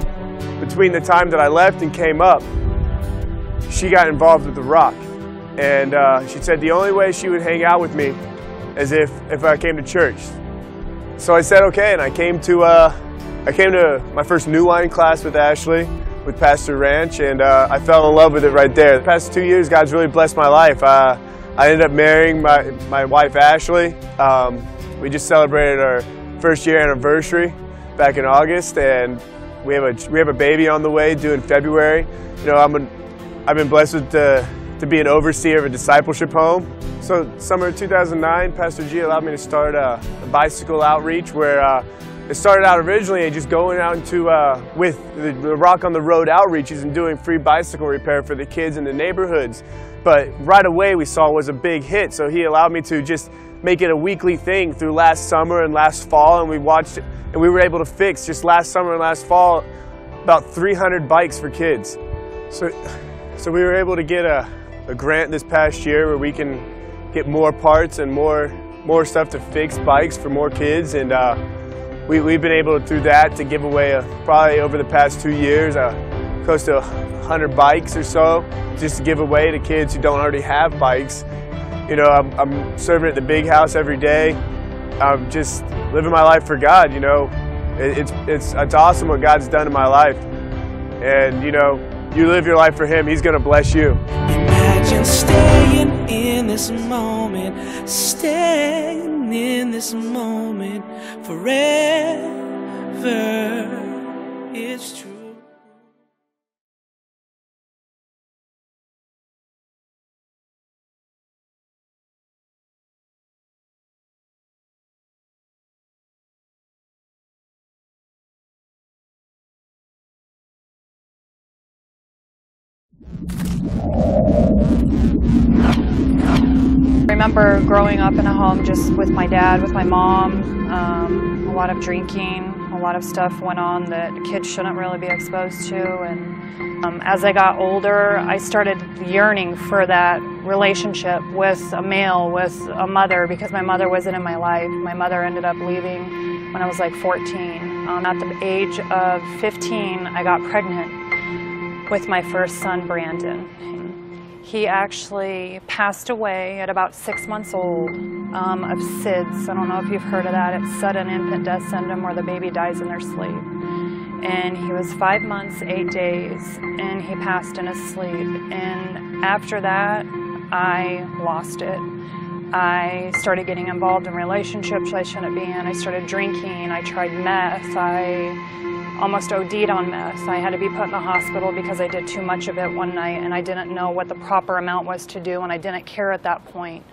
between the time that I left and came up she got involved with the rock and uh, she said the only way she would hang out with me is if if I came to church so I said okay and I came to uh, I came to my first new wine class with Ashley with Pastor Ranch, and uh, I fell in love with it right there. The past two years, God's really blessed my life. Uh, I ended up marrying my, my wife, Ashley. Um, we just celebrated our first year anniversary back in August, and we have a, we have a baby on the way due in February. You know, I'm an, I've been blessed with the, to be an overseer of a discipleship home. So summer 2009, Pastor G allowed me to start a, a bicycle outreach where uh, it started out originally just going out into uh, with the, the, Rock on the Road outreaches and doing free bicycle repair for the kids in the neighborhoods. But right away we saw it was a big hit, so he allowed me to just make it a weekly thing through last summer and last fall, and we watched it, and we were able to fix just last summer and last fall about 300 bikes for kids. So, so we were able to get a, a grant this past year where we can get more parts and more more stuff to fix bikes for more kids and. Uh, we, we've been able to, through that to give away a, probably over the past two years uh, close to 100 bikes or so just to give away to kids who don't already have bikes. You know, I'm, I'm serving at the big house every day. I'm just living my life for God, you know. It, it's, it's, it's awesome what God's done in my life. And, you know, you live your life for Him, He's going to bless you. Imagine staying in this moment, staying in this moment forever. It's true. Remember growing up in a home just with my dad, with my mom, um, a lot of drinking, a lot of stuff went on that kids shouldn't really be exposed to. And um, as I got older, I started yearning for that relationship with a male, with a mother, because my mother wasn't in my life. My mother ended up leaving when I was like 14. Um, at the age of 15, I got pregnant with my first son, Brandon. He actually passed away at about six months old um, of SIDS. I don't know if you've heard of that. It's sudden infant death syndrome where the baby dies in their sleep. And he was five months, eight days, and he passed in his sleep. And after that, I lost it. I started getting involved in relationships I shouldn't be in. I started drinking. I tried meth. I almost OD'd on meth. I had to be put in the hospital because I did too much of it one night and I didn't know what the proper amount was to do and I didn't care at that point.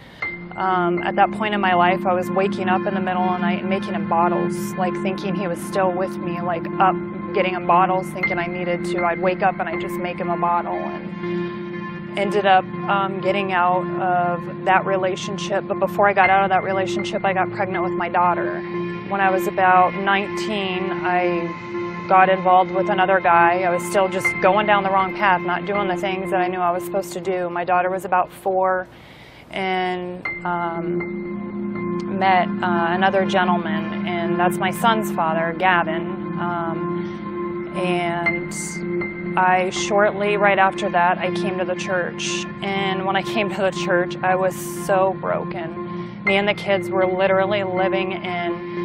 Um, at that point in my life, I was waking up in the middle of the night and making him bottles, like thinking he was still with me, like up getting him bottles, thinking I needed to. I'd wake up and I'd just make him a bottle and ended up um, getting out of that relationship. But before I got out of that relationship, I got pregnant with my daughter. When I was about 19, I got involved with another guy. I was still just going down the wrong path, not doing the things that I knew I was supposed to do. My daughter was about four and um, met uh, another gentleman, and that's my son's father, Gavin. Um, and I shortly, right after that, I came to the church. And when I came to the church, I was so broken. Me and the kids were literally living in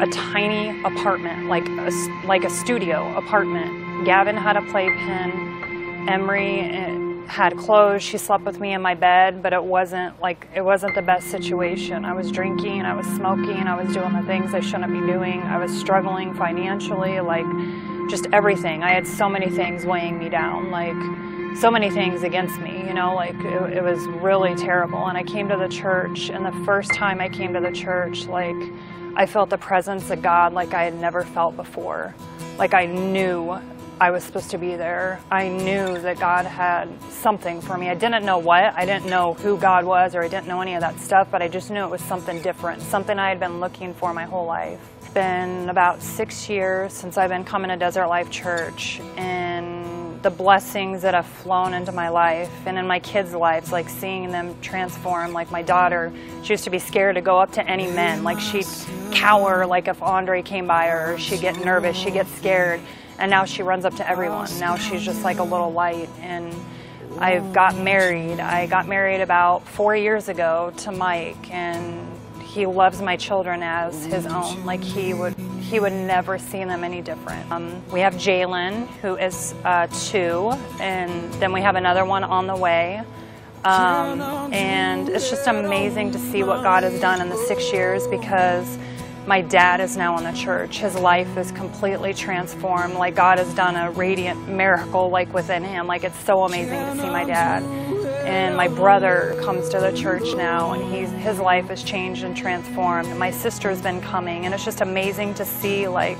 a tiny apartment, like a, like a studio apartment. Gavin had a playpen. Emery eh, had clothes. She slept with me in my bed, but it wasn't like it wasn't the best situation. I was drinking, I was smoking, I was doing the things I shouldn't be doing. I was struggling financially, like just everything. I had so many things weighing me down, like so many things against me, you know, like it, it was really terrible. And I came to the church, and the first time I came to the church, like I felt the presence of God like I had never felt before. Like I knew I was supposed to be there. I knew that God had something for me. I didn't know what. I didn't know who God was or I didn't know any of that stuff, but I just knew it was something different, something I had been looking for my whole life. It's been about six years since I've been coming to Desert Life Church and the blessings that have flown into my life and in my kids' lives, like seeing them transform. Like my daughter, she used to be scared to go up to any men. Like she'd cower, like if Andre came by her, she'd get nervous, she'd get scared and now she runs up to everyone. Now she's just like a little light. And I've got married. I got married about four years ago to Mike, and he loves my children as his own. Like he would, he would never see them any different. Um, we have Jalen, who is uh, two, and then we have another one on the way. Um, and it's just amazing to see what God has done in the six years because my dad is now in the church. His life is completely transformed. Like God has done a radiant miracle like within him. Like it's so amazing to see my dad. And my brother comes to the church now and he's his life has changed and transformed. My sister's been coming and it's just amazing to see like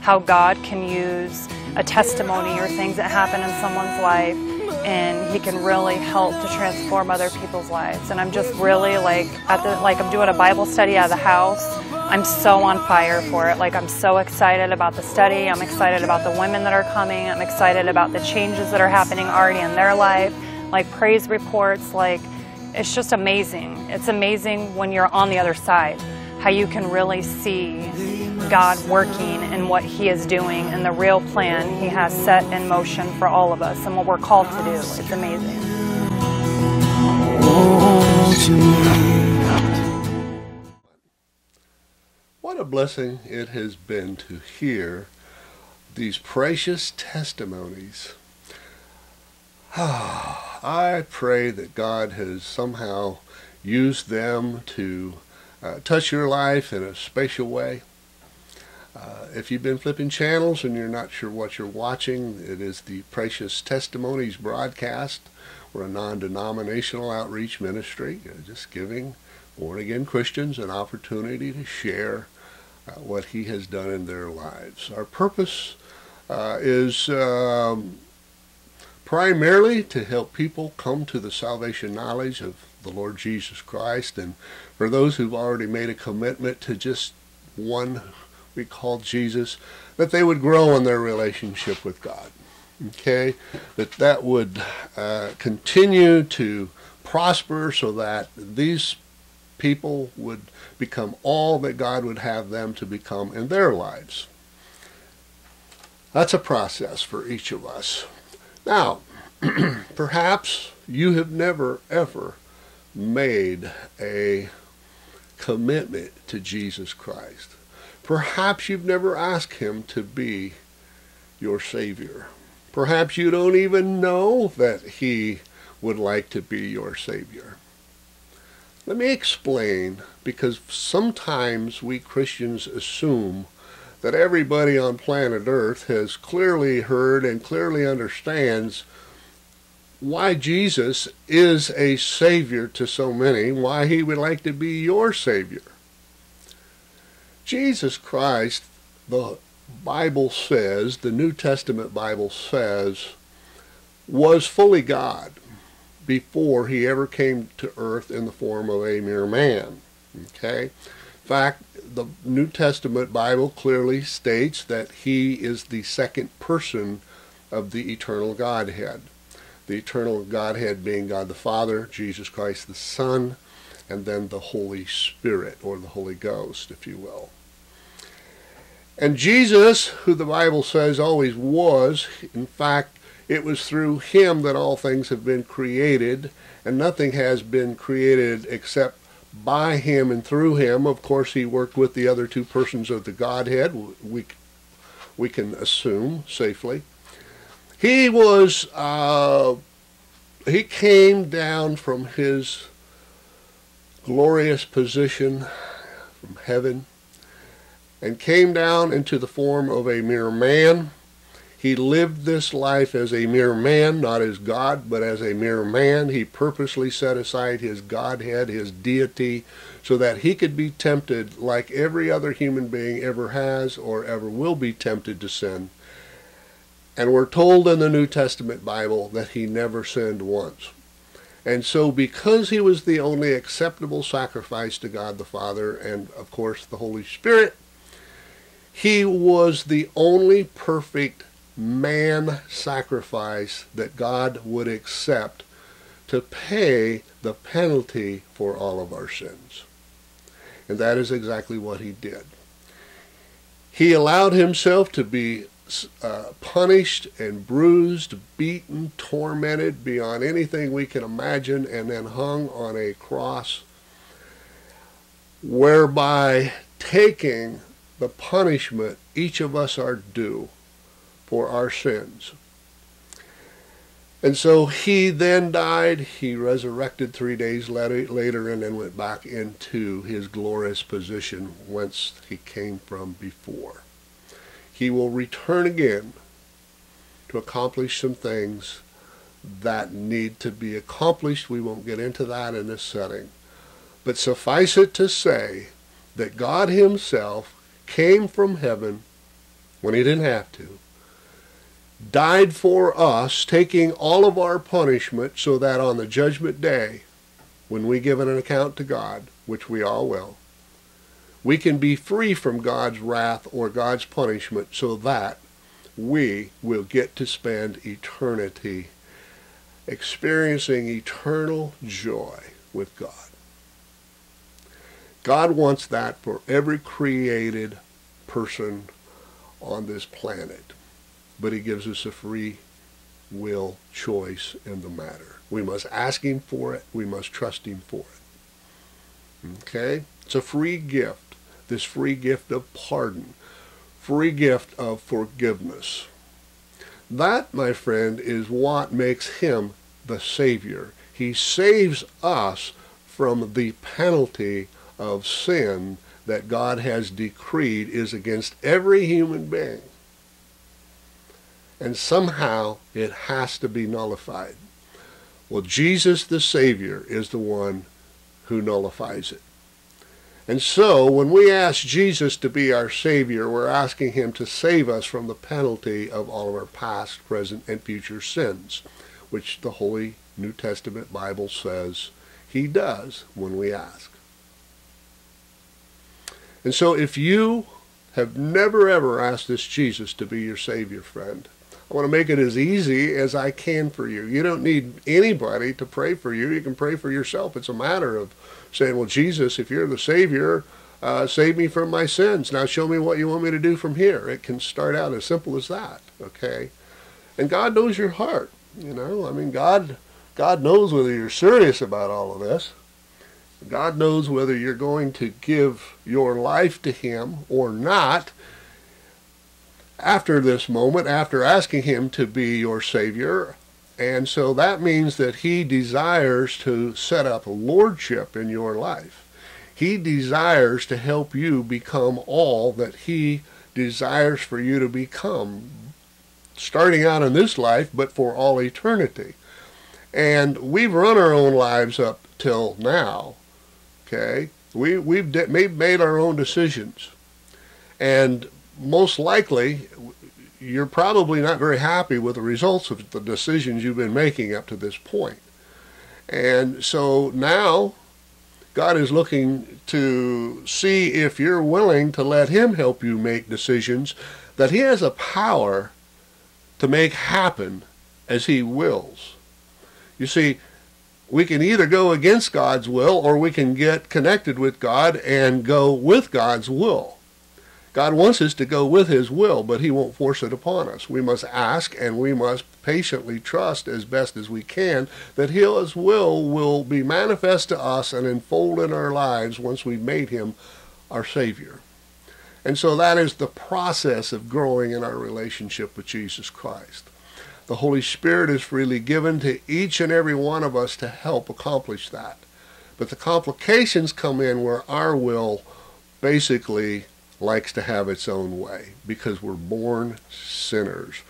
how God can use a testimony or things that happen in someone's life and he can really help to transform other people's lives. And I'm just really like at the like I'm doing a Bible study out of the house I'm so on fire for it. Like, I'm so excited about the study. I'm excited about the women that are coming. I'm excited about the changes that are happening already in their life. Like, praise reports. Like, it's just amazing. It's amazing when you're on the other side how you can really see God working and what He is doing and the real plan He has set in motion for all of us and what we're called to do. It's amazing. What a blessing it has been to hear these precious testimonies. Ah. I pray that God has somehow used them to uh, touch your life in a special way. Uh, if you've been flipping channels and you're not sure what you're watching, it is the Precious Testimonies broadcast. We're a non-denominational outreach ministry, uh, just giving born-again Christians an opportunity to share uh, what he has done in their lives. Our purpose uh, is um, primarily to help people come to the salvation knowledge of the Lord Jesus Christ and for those who've already made a commitment to just one we call Jesus, that they would grow in their relationship with God. Okay, that that would uh, continue to prosper so that these people would become all that God would have them to become in their lives. That's a process for each of us. Now, perhaps you have never ever made a commitment to Jesus Christ. Perhaps you've never asked him to be your Savior. Perhaps you don't even know that he would like to be your Savior. Let me explain, because sometimes we Christians assume that everybody on planet Earth has clearly heard and clearly understands why Jesus is a Savior to so many, why he would like to be your Savior. Jesus Christ, the Bible says, the New Testament Bible says, was fully God before he ever came to earth in the form of a mere man. Okay? In fact, the New Testament Bible clearly states that he is the second person of the eternal Godhead. The eternal Godhead being God the Father, Jesus Christ the Son, and then the Holy Spirit, or the Holy Ghost, if you will. And Jesus, who the Bible says always was, in fact, it was through him that all things have been created, and nothing has been created except by him and through him. Of course, he worked with the other two persons of the Godhead, we, we can assume safely. He was, uh, he came down from his glorious position from heaven and came down into the form of a mere man. He lived this life as a mere man, not as God, but as a mere man. He purposely set aside his Godhead, his deity, so that he could be tempted like every other human being ever has or ever will be tempted to sin. And we're told in the New Testament Bible that he never sinned once. And so, because he was the only acceptable sacrifice to God the Father and, of course, the Holy Spirit, he was the only perfect man sacrifice that God would accept to pay the penalty for all of our sins. And that is exactly what he did. He allowed himself to be uh, punished and bruised, beaten, tormented beyond anything we can imagine, and then hung on a cross, whereby taking the punishment each of us are due for our sins. And so he then died. He resurrected three days later and then went back into his glorious position whence he came from before. He will return again to accomplish some things that need to be accomplished. We won't get into that in this setting. But suffice it to say that God himself came from heaven when he didn't have to, died for us, taking all of our punishment so that on the judgment day, when we give an account to God, which we all will, we can be free from God's wrath or God's punishment so that we will get to spend eternity experiencing eternal joy with God. God wants that for every created person on this planet. But he gives us a free will choice in the matter. We must ask him for it. We must trust him for it. Okay? It's a free gift. This free gift of pardon. Free gift of forgiveness. That, my friend, is what makes him the Savior. He saves us from the penalty of sin that God has decreed is against every human being. And somehow it has to be nullified. Well, Jesus the Savior is the one who nullifies it. And so when we ask Jesus to be our Savior, we're asking him to save us from the penalty of all of our past, present, and future sins, which the Holy New Testament Bible says he does when we ask. And so if you have never ever asked this Jesus to be your Savior, friend, I want to make it as easy as I can for you. You don't need anybody to pray for you. You can pray for yourself. It's a matter of saying, well, Jesus, if you're the Savior, uh, save me from my sins. Now show me what you want me to do from here. It can start out as simple as that, okay? And God knows your heart, you know. I mean, God, God knows whether you're serious about all of this. God knows whether you're going to give your life to Him or not after this moment, after asking Him to be your Savior. And so that means that He desires to set up lordship in your life. He desires to help you become all that He desires for you to become, starting out in this life, but for all eternity. And we've run our own lives up till now Okay, we we've made made our own decisions, and most likely, you're probably not very happy with the results of the decisions you've been making up to this point. And so now, God is looking to see if you're willing to let Him help you make decisions that He has a power to make happen as He wills. You see, we can either go against God's will or we can get connected with God and go with God's will. God wants us to go with his will, but he won't force it upon us. We must ask and we must patiently trust as best as we can that his will will be manifest to us and unfold in our lives once we've made him our Savior. And so that is the process of growing in our relationship with Jesus Christ. The Holy Spirit is freely given to each and every one of us to help accomplish that. But the complications come in where our will basically likes to have its own way because we're born sinners.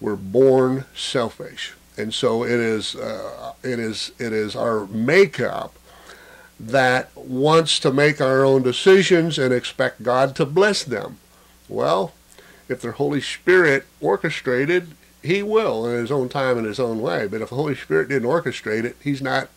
We're born selfish. And so it is, uh, it is, it is our makeup that wants to make our own decisions and expect God to bless them. Well, if the Holy Spirit orchestrated, He will in His own time and His own way. But if the Holy Spirit didn't orchestrate it, He's not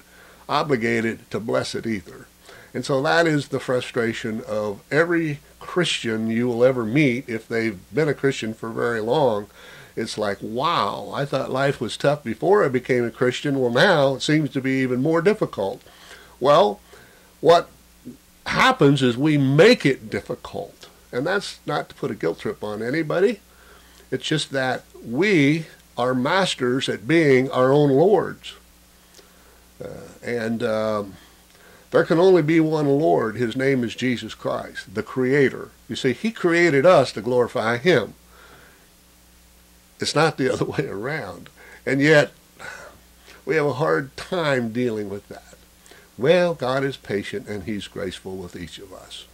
obligated to bless it either. And so that is the frustration of every Christian you will ever meet if they've been a Christian for very long. It's like, wow, I thought life was tough before I became a Christian. Well, now it seems to be even more difficult. Well, what happens is we make it difficult. And that's not to put a guilt trip on anybody. It's just that we are masters at being our own lords. Uh, and um, there can only be one Lord. His name is Jesus Christ, the Creator. You see, He created us to glorify Him. It's not the other way around. And yet, we have a hard time dealing with that. Well, God is patient and He's graceful with each of us.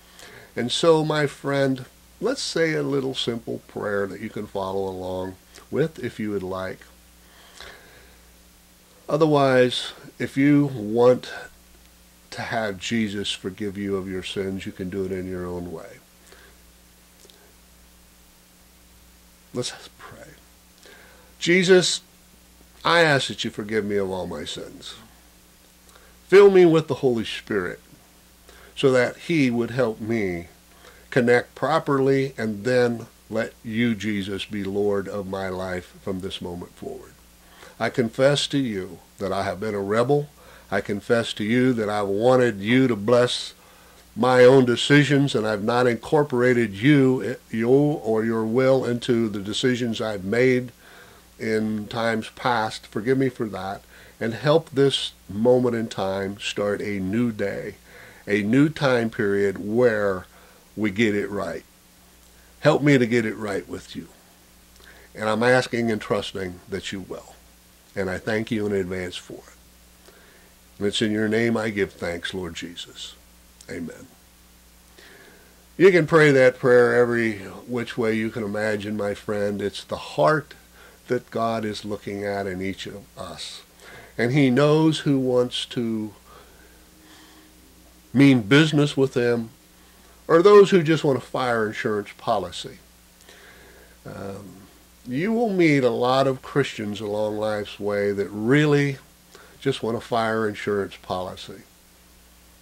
And so, my friend, let's say a little simple prayer that you can follow along with if you would like. Otherwise, if you want to have Jesus forgive you of your sins, you can do it in your own way. Let's pray. Jesus, I ask that you forgive me of all my sins. Fill me with the Holy Spirit so that He would help me connect properly and then let you, Jesus, be Lord of my life from this moment forward. I confess to you that I have been a rebel. I confess to you that I've wanted you to bless my own decisions and I've not incorporated you, you or your will into the decisions I've made in times past. Forgive me for that and help this moment in time start a new day, a new time period where we get it right. Help me to get it right with you. And I'm asking and trusting that you will. And I thank you in advance for it. And it's in your name I give thanks, Lord Jesus. Amen. You can pray that prayer every which way you can imagine, my friend. It's the heart that God is looking at in each of us. And he knows who wants to mean business with them or those who just want a fire insurance policy. Um, you will meet a lot of Christians along life's way that really just want a fire insurance policy.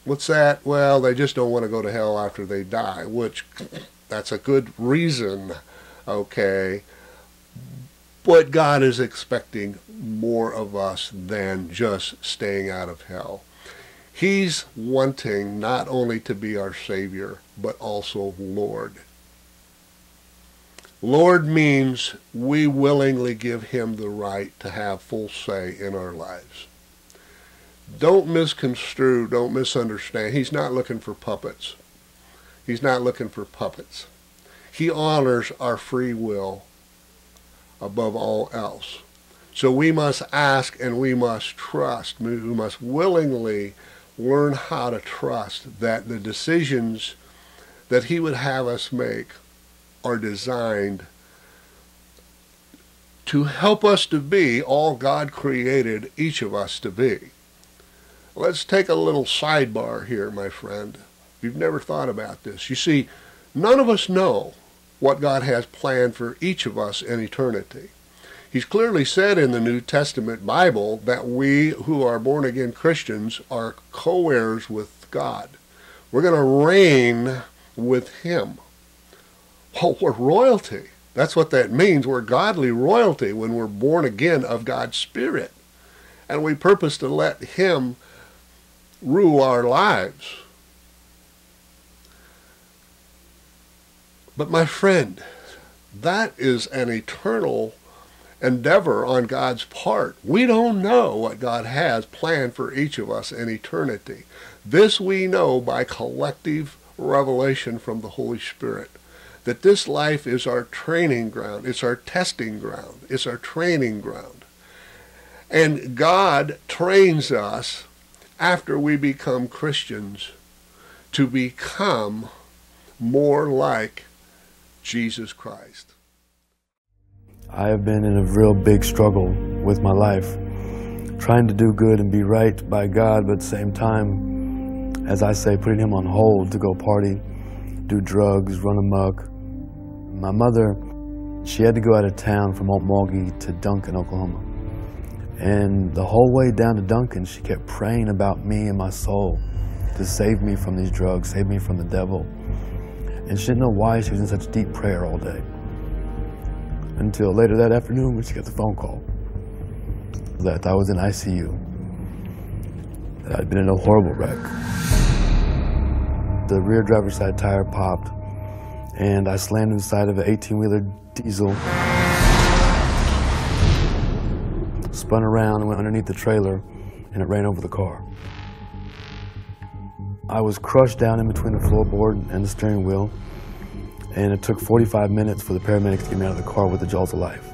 What's that? Well, they just don't want to go to hell after they die, which that's a good reason, okay? But God is expecting more of us than just staying out of hell. He's wanting not only to be our Savior, but also Lord. Lord means we willingly give him the right to have full say in our lives. Don't misconstrue, don't misunderstand. He's not looking for puppets. He's not looking for puppets. He honors our free will above all else. So we must ask and we must trust. We must willingly learn how to trust that the decisions that he would have us make are designed to help us to be all God created each of us to be. Let's take a little sidebar here, my friend. If you've never thought about this, you see, none of us know what God has planned for each of us in eternity. He's clearly said in the New Testament Bible that we who are born again Christians are co heirs with God. We're going to reign with Him. Oh, well, we're royalty. That's what that means. We're godly royalty when we're born again of God's Spirit. And we purpose to let Him rule our lives. But my friend, that is an eternal endeavor on God's part. We don't know what God has planned for each of us in eternity. This we know by collective revelation from the Holy Spirit that this life is our training ground, it's our testing ground, it's our training ground. And God trains us after we become Christians to become more like Jesus Christ. I have been in a real big struggle with my life, trying to do good and be right by God, but at the same time, as I say, putting Him on hold to go party, do drugs, run amok. My mother, she had to go out of town from Okmulgee to Duncan, Oklahoma. And the whole way down to Duncan, she kept praying about me and my soul to save me from these drugs, save me from the devil. And she didn't know why she was in such deep prayer all day. Until later that afternoon when she got the phone call that I was in ICU, that I'd been in a horrible wreck. The rear driver's side tire popped, and I slammed inside of an 18-wheeler diesel, spun around and went underneath the trailer, and it ran over the car. I was crushed down in between the floorboard and the steering wheel, and it took 45 minutes for the paramedics to get me out of the car with the jaws of life.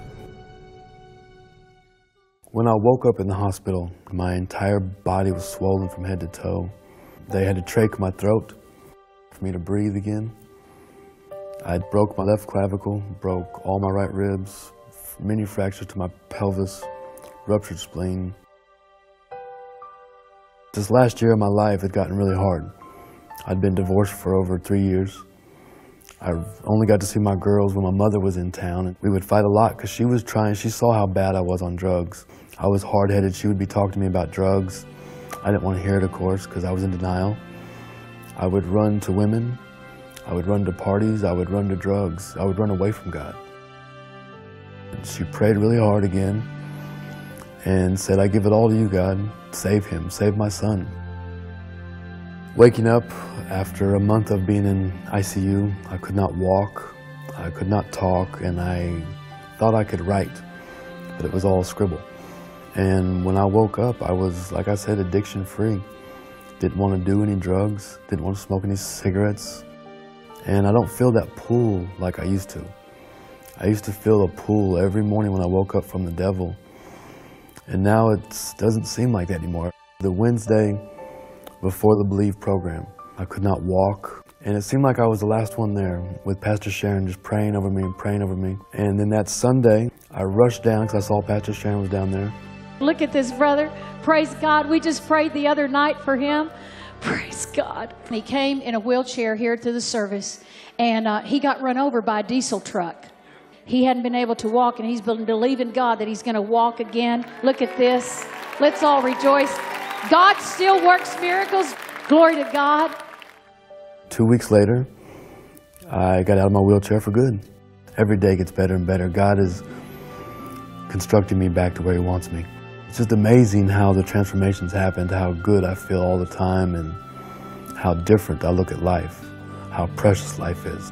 When I woke up in the hospital, my entire body was swollen from head to toe. They had to trach my throat for me to breathe again. I broke my left clavicle, broke all my right ribs, many fractures to my pelvis, ruptured spleen. This last year of my life had gotten really hard. I'd been divorced for over three years. I only got to see my girls when my mother was in town. And we would fight a lot because she was trying, she saw how bad I was on drugs. I was hard-headed. She would be talking to me about drugs. I didn't want to hear it, of course, because I was in denial. I would run to women. I would run to parties. I would run to drugs. I would run away from God. And she prayed really hard again and said, I give it all to you, God. Save him. Save my son. Waking up after a month of being in ICU, I could not walk, I could not talk, and I thought I could write, but it was all scribble. And when I woke up, I was, like I said, addiction free. Didn't want to do any drugs, didn't want to smoke any cigarettes, and I don't feel that pull like I used to. I used to feel a pull every morning when I woke up from the devil, and now it doesn't seem like that anymore. The Wednesday before the Believe program. I could not walk, and it seemed like I was the last one there with Pastor Sharon just praying over me and praying over me. And then that Sunday, I rushed down because I saw Pastor Sharon was down there. Look at this brother. Praise God. We just prayed the other night for him. Praise God. He came in a wheelchair here to the service, and uh, he got run over by a diesel truck. He hadn't been able to walk, and he's been believing God that he's going to walk again. Look at this. Let's all rejoice. God still works miracles. Glory to God. Two weeks later, I got out of my wheelchair for good. Every day gets better and better. God is constructing me back to where He wants me. It's just amazing how the transformations happened, how good I feel all the time, and how different I look at life, how precious life is.